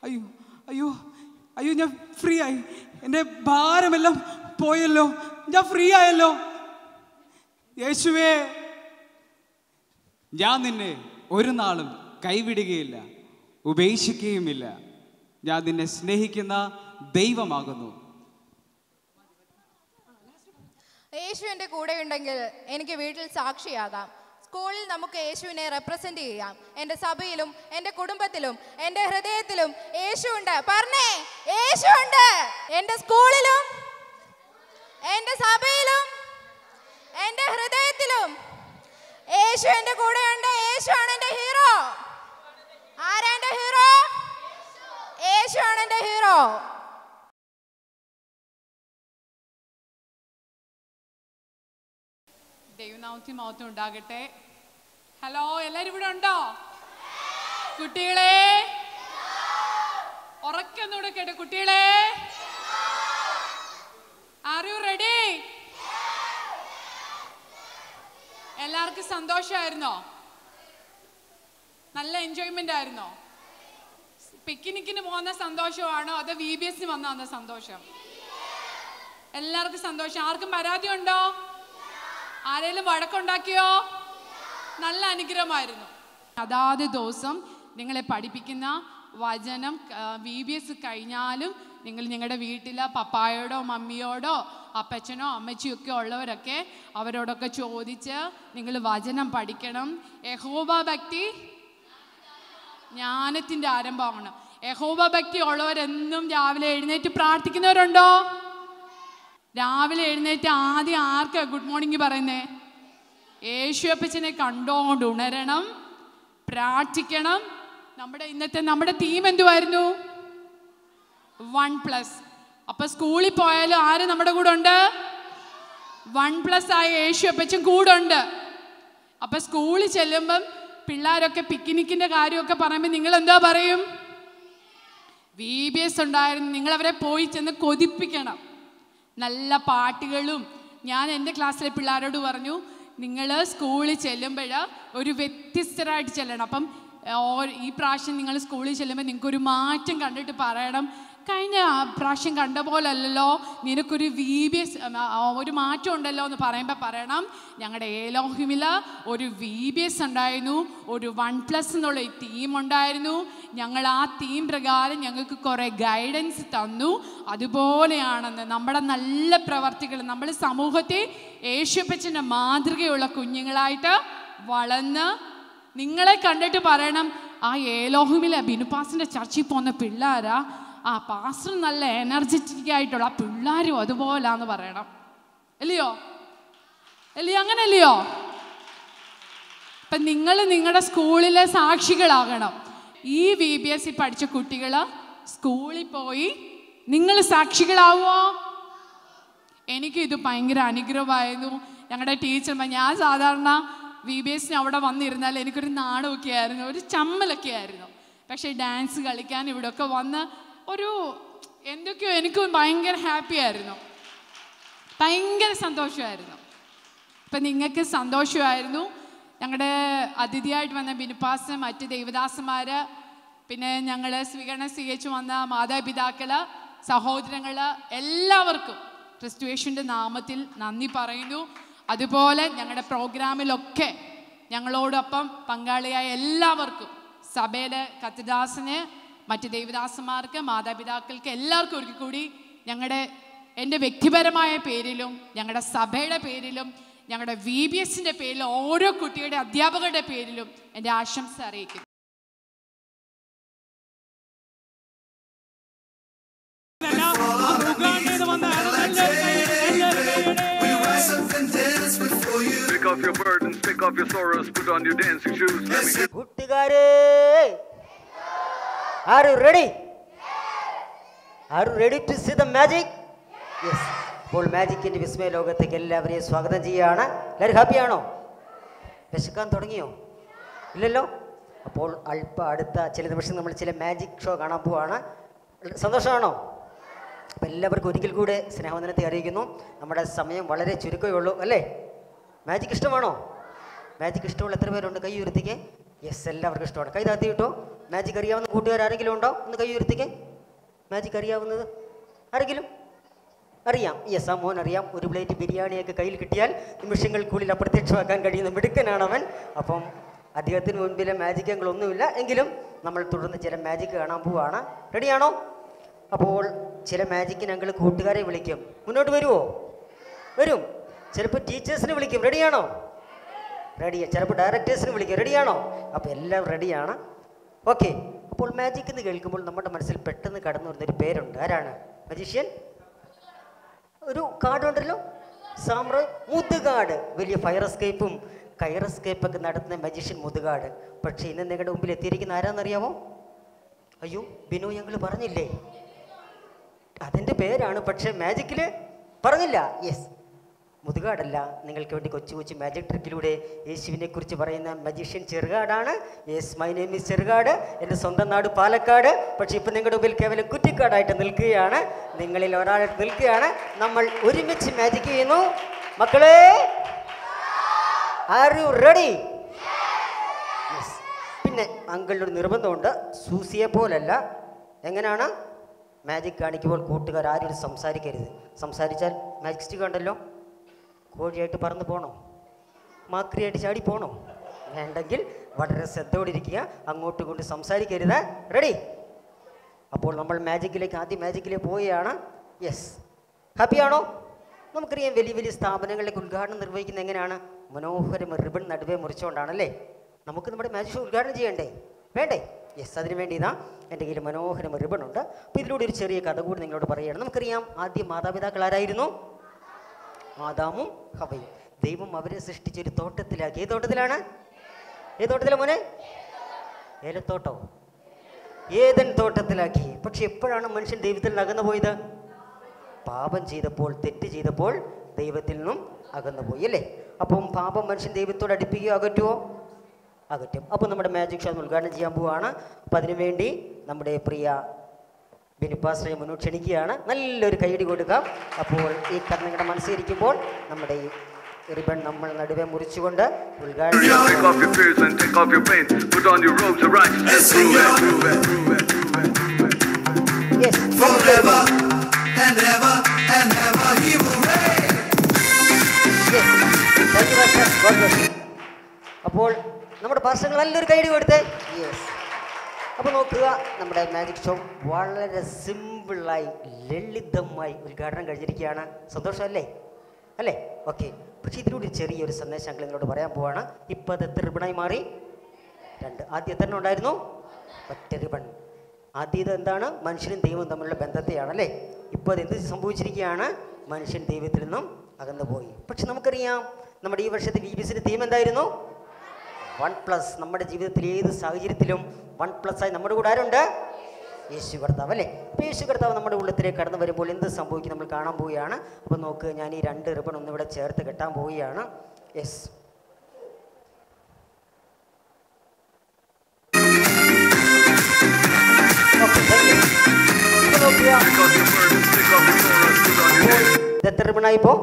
അയ്യോ അയ്യോ. അയ്യോ ഞാൻ ഫ്രീ ആയി എന്റെ ഭാരമെല്ലാം പോയല്ലോ. ഞാൻ ഫ്രീ ആയല്ലോ യേശുവേ ഞാൻ നിന്നെ ഒരു നാളും കൈവിടുകയില്ല ഉപേക്ഷിക്കുകയുമില്ല. ഞാൻ നിന്നെ സ്നേഹിക്കുന്ന ദൈവമാകുന്നു. യേശു എന്റെ കൂടെ ഉണ്ടെങ്കിൽ എനിക്ക് വീട്ടിൽ സാക്ഷിയാകാം. സ്കൂളിൽ നമുക്ക് യേശുവിനെ റെപ്രസെന്റ് ചെയ്യാം. എന്റെ സഭയിലും എന്റെ കുടുംബത്തിലും എന്റെ ഹൃദയത്തിലും യേശു ഉണ്ട്. പറഞ്ഞേ യേശു ഉണ്ട്. എന്റെ സ്കൂളിലും എന്റെ സഭയിലും എന്റെ ഹൃദയത്തിലും യേശു എന്റെ കൂടെ ഉണ്ട്. യേശു ആണ് എന്റെ ഹീറോ. ആരാ എന്റെ ഹീറോ? യേശു ആണ് എന്റെ ഹീറോ. ദൈവനാമത്തിൽ മഹത്വം ഉണ്ടാകട്ടെ. ഹലോ എല്ലാരും ഇവിടെ ഉണ്ടോ? കുട്ടികളെ? ഉറക്കൊന്നുകൂടെ കേട്ടോ കുട്ടികളെ? ആർ യു റെഡി എല്ലാവർക്കും സന്തോഷമായിരുന്നോ? നല്ല എൻജോയ്മെന്റ് ആയിരുന്നോ? പിക്നിക്കിന് പോകുന്ന സന്തോഷമാണോ? അതോ വി ബി എസിന് വന്ന സന്തോഷം? എല്ലാവർക്കും സന്തോഷം. ആർക്കും പരാതി ഉണ്ടോ? ആരെങ്കിലും വഴക്കുണ്ടാക്കിയോ? നല്ല അനുഗ്രഹമായിരുന്നു. അതാത് ദിവസം നിങ്ങളെ പഠിപ്പിക്കുന്ന വചനം വി ബി എസ് കഴിഞ്ഞാലും നിങ്ങൾ നിങ്ങളുടെ വീട്ടിലെ പപ്പായോടോ മമ്മിയോടോ അപ്പച്ചനോ അമ്മച്ചിയോ ഒക്കെ ഉള്ളവരൊക്കെ അവരോടൊക്കെ ചോദിച്ച് നിങ്ങൾ വചനം പഠിക്കണം. യഹോബ ഭക്തി ജ്ഞാനത്തിന്റെ ആരംഭമാണ്. യഹോബ ഭക്തി ഉള്ളവരെന്നും രാവിലെ എഴുന്നേറ്റ് പ്രാർത്ഥിക്കുന്നവരുണ്ടോ? രാവിലെ എഴുന്നേറ്റ് ആദ്യം ആർക്കാ ഗുഡ് മോർണിംഗ് പറയുന്നേ? യേശുവപ്പച്ചനെ കണ്ടോണ്ട് ഉണരണം പ്രാർത്ഥിക്കണം. നമ്മുടെ ഇന്നത്തെ നമ്മുടെ തീം എന്തുവായിരുന്നു? വൺ പ്ലസ് അപ്പൊ സ്കൂളിൽ പോയാലും ആര് നമ്മുടെ കൂടെ ഉണ്ട്? വൺ പ്ലസ് ആയ യേശു അപ്പച്ചും കൂടെ ഉണ്ട്. അപ്പൊ സ്കൂളിൽ ചെല്ലുമ്പം പിള്ളേരൊക്കെ പിക്നിക്കിന്റെ കാര്യമൊക്കെ പറയുമ്പോൾ നിങ്ങൾ എന്താ പറയും? വി ബി എസ് ഉണ്ടായിരുന്നു. നിങ്ങൾ അവരെ പോയി ചെന്ന് കൊതിപ്പിക്കണം. നല്ല പാട്ടുകളും ഞാൻ എന്റെ ക്ലാസ്സിലെ പിള്ളേരോട് പറഞ്ഞു നിങ്ങൾ സ്കൂളിൽ ചെല്ലുമ്പോൾ ഒരു വ്യത്യസ്തരായിട്ട് ചെല്ലണം. അപ്പം ഈ പ്രാവശ്യം നിങ്ങൾ സ്കൂളിൽ ചെല്ലുമ്പോൾ നിങ്ങൾക്കൊരു മാറ്റം കണ്ടിട്ട് പറയണം. കഴിഞ്ഞ പ്രാവശ്യം കണ്ട പോലല്ലോ നിനക്കൊരു വി ബി എസ് ഒരു മാറ്റം ഉണ്ടല്ലോ എന്ന് പറയുമ്പോൾ പറയണം. ഞങ്ങളുടെ ഏലോഹിമിൽ ഒരു വി ബി എസ് ഉണ്ടായിരുന്നു ഒരു വൺ പ്ലസ് എന്നുള്ള ഈ തീം ഉണ്ടായിരുന്നു. ഞങ്ങൾ ആ തീം പ്രകാരം ഞങ്ങൾക്ക് കുറേ ഗൈഡൻസ് തന്നു. അതുപോലെയാണെന്ന് നമ്മുടെ നല്ല പ്രവർത്തികൾ നമ്മൾ സമൂഹത്തെ യേശുപ്പച്ചന്റെ മാതൃകയുള്ള കുഞ്ഞുങ്ങളായിട്ട് വളർന്ന് നിങ്ങളെ കണ്ടിട്ട് പറയണം ആ ഏലോഹുമിലെ ബിനുപാസിന്റെ ചർച്ചിൽ പോകുന്ന പിള്ളേരാ ആ പാസ്റ്റർ നല്ല എനർജറ്റിക് ആയിട്ടുള്ള ആ പിള്ളേരും അതുപോലാന്ന് പറയണം. അല്ലയോ അല്ലയോ അങ്ങനല്ലയോ? അപ്പം നിങ്ങൾ നിങ്ങളുടെ സ്കൂളിലെ സാക്ഷികളാകണം. ഈ വി ബി എസ് സി പഠിച്ച കുട്ടികൾ സ്കൂളിൽ പോയി നിങ്ങൾ സാക്ഷികളാവോ? എനിക്ക് ഇത് ഭയങ്കര അനുഗ്രഹമായിരുന്നു. ഞങ്ങളുടെ ടീച്ചർമാർ ഞാൻ സാധാരണ വി ബി എസിന് അവിടെ വന്നിരുന്നാൽ എനിക്കൊരു നാണമൊക്കെ ആയിരുന്നു ഒരു ചമ്മലൊക്കെ ആയിരുന്നു പക്ഷേ ഡാൻസ് കളിക്കാൻ ഇവിടെയൊക്കെ വന്ന് ഒരു എന്തൊക്കെയോ എനിക്ക് ഭയങ്കര ഹാപ്പി ആയിരുന്നു. ഭയങ്കര സന്തോഷമായിരുന്നു. അപ്പം നിങ്ങൾക്ക് സന്തോഷമായിരുന്നു. ഞങ്ങളുടെ അതിഥിയായിട്ട് വന്ന ബിനുപാസ് മറ്റ് ദേവദാസന്മാർ പിന്നെ ഞങ്ങൾ സ്വീകരണം സ്വീകരിച്ചു വന്ന മാതാപിതാക്കൾ സഹോദരങ്ങൾ എല്ലാവർക്കും ക്രിസ്തുവേഷന്റെ നാമത്തിൽ നന്ദി പറയുന്നു. അതുപോലെ ഞങ്ങളുടെ പ്രോഗ്രാമിലൊക്കെ ഞങ്ങളോടൊപ്പം പങ്കാളിയായ എല്ലാവർക്കും സഭയിലെ കത്തിദാസന് മറ്റ് ദേവദാസന്മാർക്ക് മാതാപിതാക്കൾക്ക് എല്ലാവർക്കും ഒരിക്കൽ കൂടി ഞങ്ങളുടെ എന്റെ വ്യക്തിപരമായ പേരിലും ഞങ്ങളുടെ സഭയുടെ പേരിലും ഞങ്ങളുടെ വി ബി എസിന്റെ പേരിലും ഓരോ കുട്ടിയുടെ അധ്യാപകരുടെ പേരിലും എന്റെ ആശംസ അറിയിക്കുന്നു Pick off your burdens, pick off your sorrows, put on your dancing shoes. Let me are you ready are you ready to see the magic yes അപ്പോൾ മാജിക്കിന്റെ വിസ്മയ ലോകത്തേക്ക് എല്ലാവരെയും സ്വാഗതം ചെയ്യുകയാണ്. എല്ലാവരും ഹാപ്പിയാണോ വിശക്കാൻ തുടങ്ങിയോ? ഇല്ലല്ലോ? അപ്പോൾ അല്പ അടുത്ത ചില നിമിഷം നമ്മൾ ചില മാജിക് ഷോ കാണാൻ പോവാണ്. സന്തോഷമാണോ? അപ്പോൾ എല്ലാവർക്കും ഒരിക്കൽ കൂടെ സ്നേഹവന്ദനത്തെ അറിയിക്കുന്നു. നമ്മുടെ സമയം വളരെ ചുരുക്കമേ ഉള്ളൂ അല്ലേ? മാജിക് ഇഷ്ടമാണോ? മാജിക് ഇഷ്ടമുള്ള എത്ര പേരുണ്ട്? കൈ ഉയർത്തിക്കേ. യെസ് എല്ലാവർക്കും ഇഷ്ടമാണ്. കൈ താത്തി കിട്ടോ മാജിക് അറിയാവുന്ന കൂട്ടുകാർ ആരെങ്കിലും ഉണ്ടോ? ഒന്ന് കൈ ഉയർത്തിക്കേ. മാജിക് അറിയാവുന്നത് ആരെങ്കിലും? അറിയാം. യെസ് ആ മോൻ അറിയാം. ഒരു പ്ലേറ്റ് ബിരിയാണിയൊക്കെ കയ്യിൽ കിട്ടിയാൽ നിമിഷങ്ങൾക്കുള്ളിൽ അപ്രത്യക്ഷമാക്കാൻ കഴിയുന്ന മിടുക്കനാണ് അവൻ അപ്പം അദ്ദേഹത്തിന് മുൻപിലെ മാജിക്കങ്ങളൊന്നുമില്ല എങ്കിലും നമ്മൾ തുടർന്ന് ചില മാജിക് കാണാൻ പോവുകയാണ് റെഡിയാണോ അപ്പോൾ ചില മാജിക്കിന് ഞങ്ങൾ കൂട്ടുകാരെ വിളിക്കും. മുന്നോട്ട് വരുമോ വരും. ചിലപ്പോൾ ടീച്ചേഴ്സിനെ വിളിക്കും. റെഡിയാണോ റെഡിയാ ചിലപ്പോൾ ഡയറക്ടേഴ്സിന് വിളിക്കും. റെഡിയാണോ അപ്പോൾ എല്ലാം റെഡിയാണ് ഓക്കെ അപ്പോൾ മാജിക് എന്ന് കേൾക്കുമ്പോൾ നമ്മുടെ മനസ്സിൽ പെട്ടെന്ന് കടന്നു വരുന്നൊരു പേരുണ്ട്. ആരാണ്? മജീഷ്യൻ ഒരു കാർഡ് ഉണ്ടല്ലോ? സാമ്ര മുതുകാട്. വലിയ ഫയർ എസ്കേപ്പും കയർ എസ്കേപ്പൊക്കെ നടത്തുന്ന മജീഷ്യൻ മുതുകാട്. പക്ഷേ ഇന്ന് നിങ്ങളുടെ മുമ്പിൽ എത്തിയിരിക്കുന്ന ആരാണെന്നറിയാമോ അയ്യോ ബിനു ഞങ്ങൾ പറഞ്ഞില്ലേ? അതിന്റെ പേരാണ് പക്ഷേ മാജിക്കിൽ പറഞ്ഞില്ല. യെസ് മുതുകാടല്ല. നിങ്ങൾക്ക് വേണ്ടി കൊച്ചു കൊച്ചു മാജിക് ട്രിക്കിലൂടെ യേശുവിനെ കുറിച്ച് പറയുന്ന magician ചെറുകാടാണ്. Yes my name is Cherukad. എന്റെ സ്വന്തം നാട് പാലക്കാട്. പക്ഷേ ഇപ്പം നിങ്ങളുടെ മുമ്പിൽ കേവലം കുറ്റിക്കാടായിട്ട് നിൽക്കുകയാണ്. നിങ്ങളിൽ ഒരാളായിട്ട് നിൽക്കുകയാണ്. നമ്മൾ ഒരുമിച്ച് മാജിക് ചെയ്യുന്നു. മക്കളെ ആർ യു റെഡി പിന്നെ അങ്കിളിനൊരു നിർബന്ധമുണ്ട്. സൂസിയെ പോലല്ല. എങ്ങനെയാണ് മാജിക് കാണിക്കുമ്പോൾ കൂട്ടുകാർ ആരും സംസാരിക്കരുത്. സംസാരിച്ചാൽ മാജിക് സ്റ്റിക്ക് ഉണ്ടല്ലോ. കോഴിയായിട്ട് പറന്ന് പോകണോ മാക്രിയായിട്ട് ചാടി പോകണോ വേണ്ടെങ്കിൽ വളരെ ശ്രദ്ധയോടെ ഇരിക്കുക അങ്ങോട്ട് കൊണ്ട് സംസാരിക്കരുത്. റെഡി അപ്പോൾ നമ്മൾ മാജിക്കിലേക്ക് ആദ്യം മാജിക്കിലേക്ക് പോവുകയാണ്. യെസ് ഹാപ്പിയാണോ നമുക്കറിയാം വലിയ വലിയ സ്ഥാപനങ്ങളിലേക്ക് ഉദ്ഘാടനം നിർവഹിക്കുന്ന എങ്ങനെയാണ്? മനോഹരം റിബൺ നടുവേ മുറിച്ചുകൊണ്ടാണല്ലേ? നമുക്ക് നമ്മുടെ മാജിക് ഷോ ഉദ്ഘാടനം ചെയ്യണ്ടേ? വേണ്ടേ? യെസ് അതിനു വേണ്ടി ഇതാ എന്റെ കയ്യിൽ മനോഹരം റിബൺ ഉണ്ട്. അപ്പോൾ ഇതിലൂടെ ഒരു ചെറിയ കഥ കൂടി നിങ്ങളോട് പറയുകയാണ്. നമുക്കറിയാം ആദ്യം മാതാപിതാക്കൾ ആരായിരുന്നു? ആദാമും ഹവയും. ദൈവം അവരെ സൃഷ്ടിച്ച ഒരു തോട്ടത്തിലാക്കി ഏത് തോട്ടത്തിലാണ്? ഏത് തോട്ടത്തിലാണ് മോനെ? ഏലത്തോട്ടോ. ഏതൻ തോട്ടത്തിലാക്കി. പക്ഷെ എപ്പോഴാണ് മനുഷ്യൻ ദൈവത്തിൽ അകന്നു പോയത്? പാപം ചെയ്തപ്പോൾ തെറ്റ് ചെയ്തപ്പോൾ ദൈവത്തിൽ നിന്നും അകന്നു പോയി അല്ലേ? അപ്പം പാപം മനുഷ്യൻ ദൈവത്തോട് അടുപ്പിക്കുകയോ അകറ്റുമോ അകറ്റും. അപ്പോൾ നമ്മുടെ മാജിക് ഷോ ഉദ്ഘാടനം ചെയ്യാൻ പോവുകയാണ് അപ്പം അതിനുവേണ്ടി നമ്മുടെ പ്രിയ ബിനിപ്പാസ്റ്റിനെ മുന്നോട്ട് ക്ഷണിക്കുകയാണ് നല്ലൊരു കൈയടി കൊടുക്കാം അപ്പോൾ ഈ കർണങ്ങളുടെ മനസ്സിരിക്കുമ്പോൾ നമ്മുടെ ഈ റിബൺ നമ്മൾ നടുവെ മുറിച്ചുകൊണ്ട്. അപ്പോൾ നമ്മുടെ പാർസങ്ങൾ നല്ലൊരു കൈഡി കൊടുത്തേ യെസ് അപ്പോൾ നോക്കുക നമ്മുടെ മാജിക് ഷോ വളരെ സിമ്പിളായി ലളിതമായി ഉദ്ഘാടനം കഴിഞ്ഞിരിക്കുകയാണ്. സന്തോഷമല്ലേ? അല്ലേ? ഓക്കെ പക്ഷേ ഇതിലൂടെ ചെറിയൊരു സന്ദേശം ഞങ്ങൾ നിങ്ങളോട് പറയാൻ പോവാണ്. ഇപ്പോൾ അത് എത്ര റിബണായി മാറി? രണ്ട്. ആദ്യം എത്ര ഉണ്ടായിരുന്നു? ഒറ്റ റിബൺ. ആദ്യം എന്താണ്? മനുഷ്യനും ദൈവവും തമ്മിലുള്ള ബന്ധത്തെയാണ് അല്ലേ? ഇപ്പോൾ അത് എന്ത് സംഭവിച്ചിരിക്കുകയാണ്? മനുഷ്യൻ ദൈവത്തിൽ നിന്നും അകന്നുപോയി. പക്ഷെ നമുക്കറിയാം നമ്മുടെ ഈ വർഷത്തെ വി ബി സിന്റെ തീം എന്തായിരുന്നു? വൺ പ്ലസ് നമ്മുടെ ജീവിതത്തിൽ ഏത് സാഹചര്യത്തിലും വൺ പ്ലസ് ആയി നമ്മുടെ കൂടെ ആരുണ്ട്? യേശു കർത്താവ് അല്ലേ? അപ്പോൾ യേശു കർത്താവ് നമ്മുടെ ഉള്ളത്തിലേക്ക് കടന്നു വരുമ്പോൾ എന്ത് സംഭവിക്കും നമ്മൾ കാണാൻ പോവുകയാണ്. അപ്പോൾ നോക്ക് ഞാൻ ഈ രണ്ട് റിബൺ ഒന്നിവിടെ ചേർത്ത് കെട്ടാൻ പോവുകയാണ്. യെസ് ഇപ്പോൾ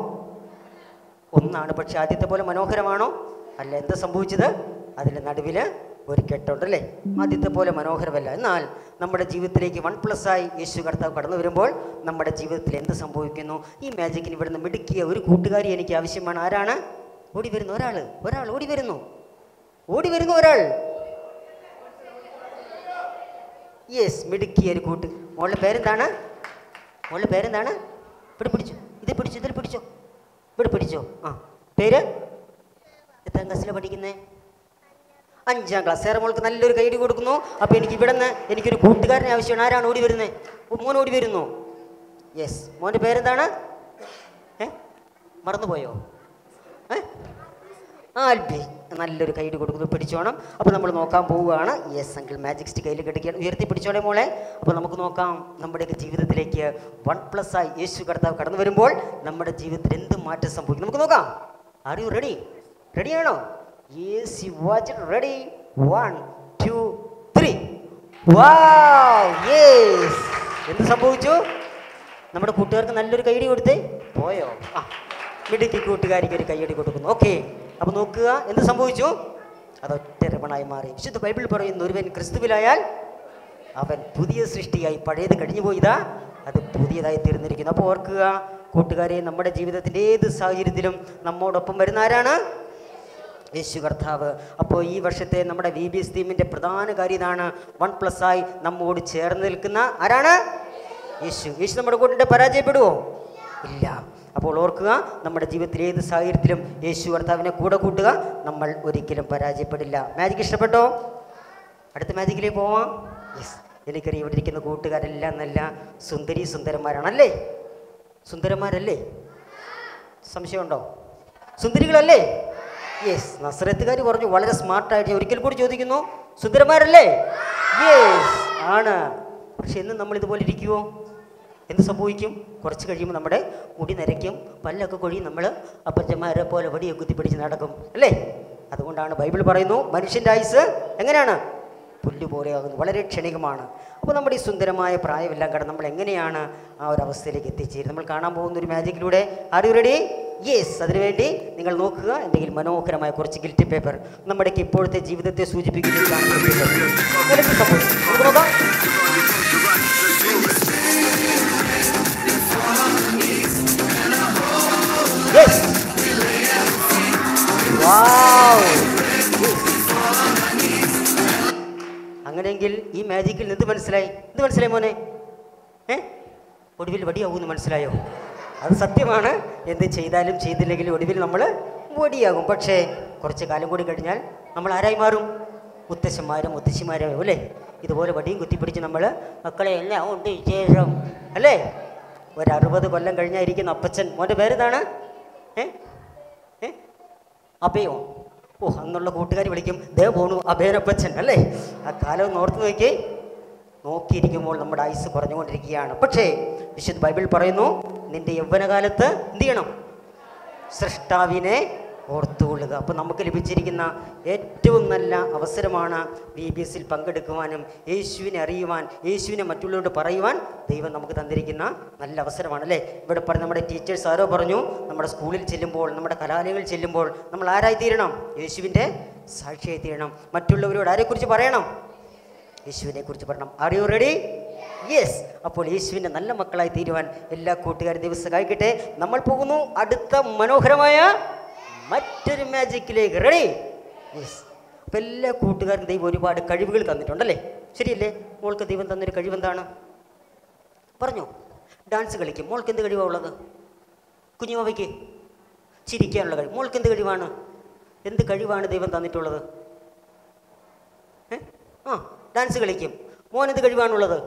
ഒന്നാണ്. പക്ഷെ ആദ്യത്തെ പോലെ മനോഹരമാണോ? അല്ല എന്താ സംഭവിച്ചത്? അതിന്റെ നടുവിൽ ഒരു കെട്ടുണ്ട് അല്ലേ ആദ്യത്തെ പോലെ മനോഹരമല്ല. എന്നാൽ നമ്മുടെ ജീവിതത്തിലേക്ക് വൺ പ്ലസ് ആയി യേശു കർത്താവ് കടന്നു വരുമ്പോൾ നമ്മുടെ ജീവിതത്തിൽ എന്ത് സംഭവിക്കുന്നു? ഈ മാജിക്കിന് ഇവിടുന്ന് മിടുക്കിയ ഒരു കൂട്ടുകാരി എനിക്ക് ആവശ്യമാണ്. ആരാണ്? ഓടി വരുന്നു ഒരാൾ. ഒരാൾ ഓടി വരുന്നു ഓടി വരുന്നു ഒരാൾ. യെസ് മിടുക്കിയ ഒരു കൂട്ട്. മോളുടെ പേരെന്താണ്? മോളുടെ പേരെന്താണ്? ഇവിടെ പിടിച്ചു. ഇത് പിടിച്ചു ഇതിൽ പിടിച്ചോ. ഇവിടെ പിടിച്ചോ. ആ പേര്? എത്രാം ക്ലാസ്സിലാണ് പഠിക്കുന്നേ? അഞ്ചാം ക്ലാസ് സാറ് മോൾക്ക് നല്ലൊരു കൈഡി കൊടുക്കുന്നു. അപ്പോൾ എനിക്ക് ഇവിടെ നിന്ന് എനിക്കൊരു കൂട്ടുകാരനെ ആവശ്യമാണ്. ആരാണ് ഓടി വരുന്നത് മോൻ ഓടി വരുന്നു. യെസ് മോന്റെ പേരെന്താണ്? മറന്നുപോയോ? ആൽബി നല്ലൊരു കൈഡ് കൊടുക്കുന്നു. പിടിച്ചോണം. അപ്പോൾ നമ്മൾ നോക്കാൻ പോവുകയാണ്. യെസ് അങ്കിൾ മാജിക് സ്റ്റിക്ക് കയ്യിൽ കിടക്കുകയാണ് ഉയർത്തി പിടിച്ചോളെ മോളെ. അപ്പോൾ നമുക്ക് നോക്കാം. നമ്മുടെയൊക്കെ ജീവിതത്തിലേക്ക് വൺ പ്ലസ് ആയി യേശു കർത്താവ് കടന്നു വരുമ്പോൾ നമ്മുടെ ജീവിതത്തിൽ എന്ത് മാറ്റം സംഭവിക്കും? നമുക്ക് നോക്കാം. ആർ യു റെഡി റെഡിയാണോ you watch ready one two three yes എന്ത് സംഭവിച്ചു? നമ്മുടെ കൂട്ടുകാർക്ക് നല്ലൊരു കൈയടി കൊടുത്തേ. പോയോ? ആ മിടുക്കി കൂട്ടുകാരിക്ക് ഒരു കൈയടി കൊടുക്കുന്നു. ഓക്കെ അപ്പോൾ നോക്കുക എന്ത് സംഭവിച്ചു? അതൊറ്റ രമണായി മാറി. വിശുദ്ധ ബൈബിൾ പറയുന്നു ഒരുവൻ ക്രിസ്തുവിലായാൽ അവൻ പുതിയ സൃഷ്ടിയായി പഴയത് കഴിഞ്ഞു പോയതാ അത് പുതിയതായി തീർന്നിരിക്കുന്നു. അപ്പോൾ ഓർക്കുക കൂട്ടുകാരെ നമ്മുടെ ജീവിതത്തിന്റെ ഏത് സാഹചര്യത്തിലും നമ്മോടൊപ്പം വരുന്ന ആരാണ്? യേശു കർത്താവ്. അപ്പോൾ ഈ വർഷത്തെ നമ്മുടെ വി ബി എസ് തീമിന്റെ പ്രധാന കാര്യം ഇതാണ് വൺ പ്ലസ് ആയി നമ്മോട് ചേർന്ന് നിൽക്കുന്ന ആരാണ്? യേശു. യേശു നമ്മുടെ കൂട്ടിന്റെ പരാജയപ്പെടുവോ? ഇല്ല. അപ്പോൾ ഓർക്കുക നമ്മുടെ ജീവിതത്തിൽ ഏത് സാഹചര്യത്തിലും യേശു കർത്താവിനെ കൂടെ കൂട്ടുക നമ്മൾ ഒരിക്കലും പരാജയപ്പെടില്ല. മാജിക് ഇഷ്ടപ്പെട്ടോ? അടുത്ത മാജിക്കിലേക്ക് പോവാം. യെസ് എനിക്കറിയാം ഇവിടെ ഇരിക്കുന്ന കൂട്ടുകാരെല്ലാം നല്ല സുന്ദരി സുന്ദരന്മാരാണല്ലേ? സുന്ദരന്മാരല്ലേ? സംശയമുണ്ടോ? സുന്ദരികളല്ലേ? യെസ് നസ്രത്തുകാർ പറഞ്ഞു വളരെ സ്മാർട്ടായിട്ട് ഒരിക്കൽ കൂടി ചോദിക്കുന്നു സുന്ദരന്മാരല്ലേ? യെസ് ആണ്. പക്ഷെ എന്നും നമ്മൾ ഇതുപോലെ ഇരിക്കുമോ എന്ത് സംഭവിക്കും? കുറച്ച് കഴിയുമ്പോൾ നമ്മുടെ മുടി നരയ്ക്കും പല്ലൊക്കെ കൊഴിയും നമ്മൾ അപ്പച്ചന്മാരെ പോലെ വടിയൊക്കെ കുത്തിപ്പിടിച്ച് നടക്കും അല്ലേ? അതുകൊണ്ടാണ് ബൈബിൾ പറയുന്നു മനുഷ്യന്റെ ആയുസ് എങ്ങനെയാണ്? പുല്ല് പോലെയാകുന്നു വളരെ ക്ഷണികമാണ്. അപ്പോൾ നമ്മുടെ ഈ സുന്ദരമായ പ്രായമെല്ലാം കടന്ന് നമ്മൾ എങ്ങനെയാണ് ആ ഒരു അവസ്ഥയിലേക്ക് എത്തിച്ചേരുന്നത്? നമ്മൾ കാണാൻ പോകുന്ന ഒരു മാജിക്കിലൂടെ യു റെഡി യെസ് അതിനുവേണ്ടി നിങ്ങൾ നോക്കുക. എന്തെങ്കിലും മനോഹരമായ കുറച്ച് ഗിൽറ്റ് പേപ്പർ നമ്മുടെ ഇപ്പോഴത്തെ ജീവിതത്തെ സൂചിപ്പിക്കുന്ന ഒരു അങ്ങനെയെങ്കിൽ ഈ മാജിക്കിൽ എന്ത് മനസ്സിലായി? എന്ത് മനസ്സിലായി മോനെ? ഏ? ഒടുവിൽ വടിയാകുമെന്ന് മനസ്സിലായോ? അത് സത്യമാണ്. എന്ത് ചെയ്താലും ചെയ്തില്ലെങ്കിലും ഒടുവിൽ നമ്മൾ വടിയാകും. പക്ഷേ കുറച്ച് കാലം കൂടി കഴിഞ്ഞാൽ നമ്മൾ ആരായി മാറും? മുത്തശ്ശന്മാരും മുത്തശ്ശിമാരും അല്ലേ? ഇതുപോലെ വടിയും കുത്തിപ്പിടിച്ച് നമ്മൾ മക്കളെ എല്ലാം ഉണ്ട് വിശേഷം അല്ലേ? ഒരു അറുപത് കൊല്ലം കഴിഞ്ഞായിരിക്കുന്ന അപ്പച്ചൻ. മോന്റെ പേരെന്താണ്? ഏ? ഏ? അഭയോ ഓ അന്നുള്ള കൂട്ടുകാർ വിളിക്കും ദേ പോണു അഭയനപ്പച്ചൻ അല്ലേ? ആ കാലം ഓർത്ത് നോക്കി. നോക്കിയിരിക്കുമ്പോൾ നമ്മുടെ ആയുസ് കുറഞ്ഞുകൊണ്ടിരിക്കുകയാണ്. പക്ഷേ വിശുദ്ധ ബൈബിൾ പറയുന്നു നിന്റെ യൗവനകാലത്ത് എന്ത് ചെയ്യണം? സൃഷ്ടാവിനെ ഓർത്തുകൊള്ളുക. അപ്പോൾ നമുക്ക് ലഭിച്ചിരിക്കുന്ന ഏറ്റവും നല്ല അവസരമാണ് ബി ബി എസിൽ പങ്കെടുക്കുവാനും യേശുവിനെ അറിയുവാൻ യേശുവിനെ മറ്റുള്ളവരോട് പറയുവാൻ ദൈവം നമുക്ക് തന്നിരിക്കുന്ന നല്ല അവസരമാണ് അല്ലേ? ഇവിടെ പറഞ്ഞ നമ്മുടെ ടീച്ചേഴ്സ് ആരോ പറഞ്ഞു നമ്മുടെ സ്കൂളിൽ ചെല്ലുമ്പോൾ നമ്മുടെ കലാലയങ്ങളിൽ ചെല്ലുമ്പോൾ നമ്മൾ ആരായി തീരണം? യേശുവിന്റെ സാക്ഷിയായി തീരണം. മറ്റുള്ളവരോട് ആരെക്കുറിച്ച് പറയണം? യേശുവിനെ കുറിച്ച് പറയണം. ആർ യു റെഡി യെസ് അപ്പോൾ യേശുവിന്റെ നല്ല മക്കളായി തീരുവാൻ എല്ലാ കൂട്ടുകാരും ദിവസം കഴിക്കട്ടെ നമ്മൾ പോകുന്നു അടുത്ത മനോഹരമായ മറ്റൊരു മാജിക്കിലേക്ക് റെഡി യെസ് അപ്പം എല്ലാ കൂട്ടുകാർക്കും ദൈവം ഒരുപാട് കഴിവുകൾ തന്നിട്ടുണ്ടല്ലേ? ശരിയല്ലേ? മോൾക്ക് ദൈവം തന്നൊരു കഴിവെന്താണ്? പറഞ്ഞോ. ഡാൻസ് കളിക്കും. മോൾക്ക് എന്ത് കഴിവാണ് ഉള്ളത്? കുഞ്ഞുമാവയ്ക്ക് ചിരിക്കാനുള്ള കഴിവ്. മോൾക്ക് എന്ത് കഴിവാണ്? എന്ത് കഴിവാണ് ദൈവം തന്നിട്ടുള്ളത്? ആ ഡാൻസ് കളിക്കും. മോൻ എന്ത് കഴിവാണുള്ളത്?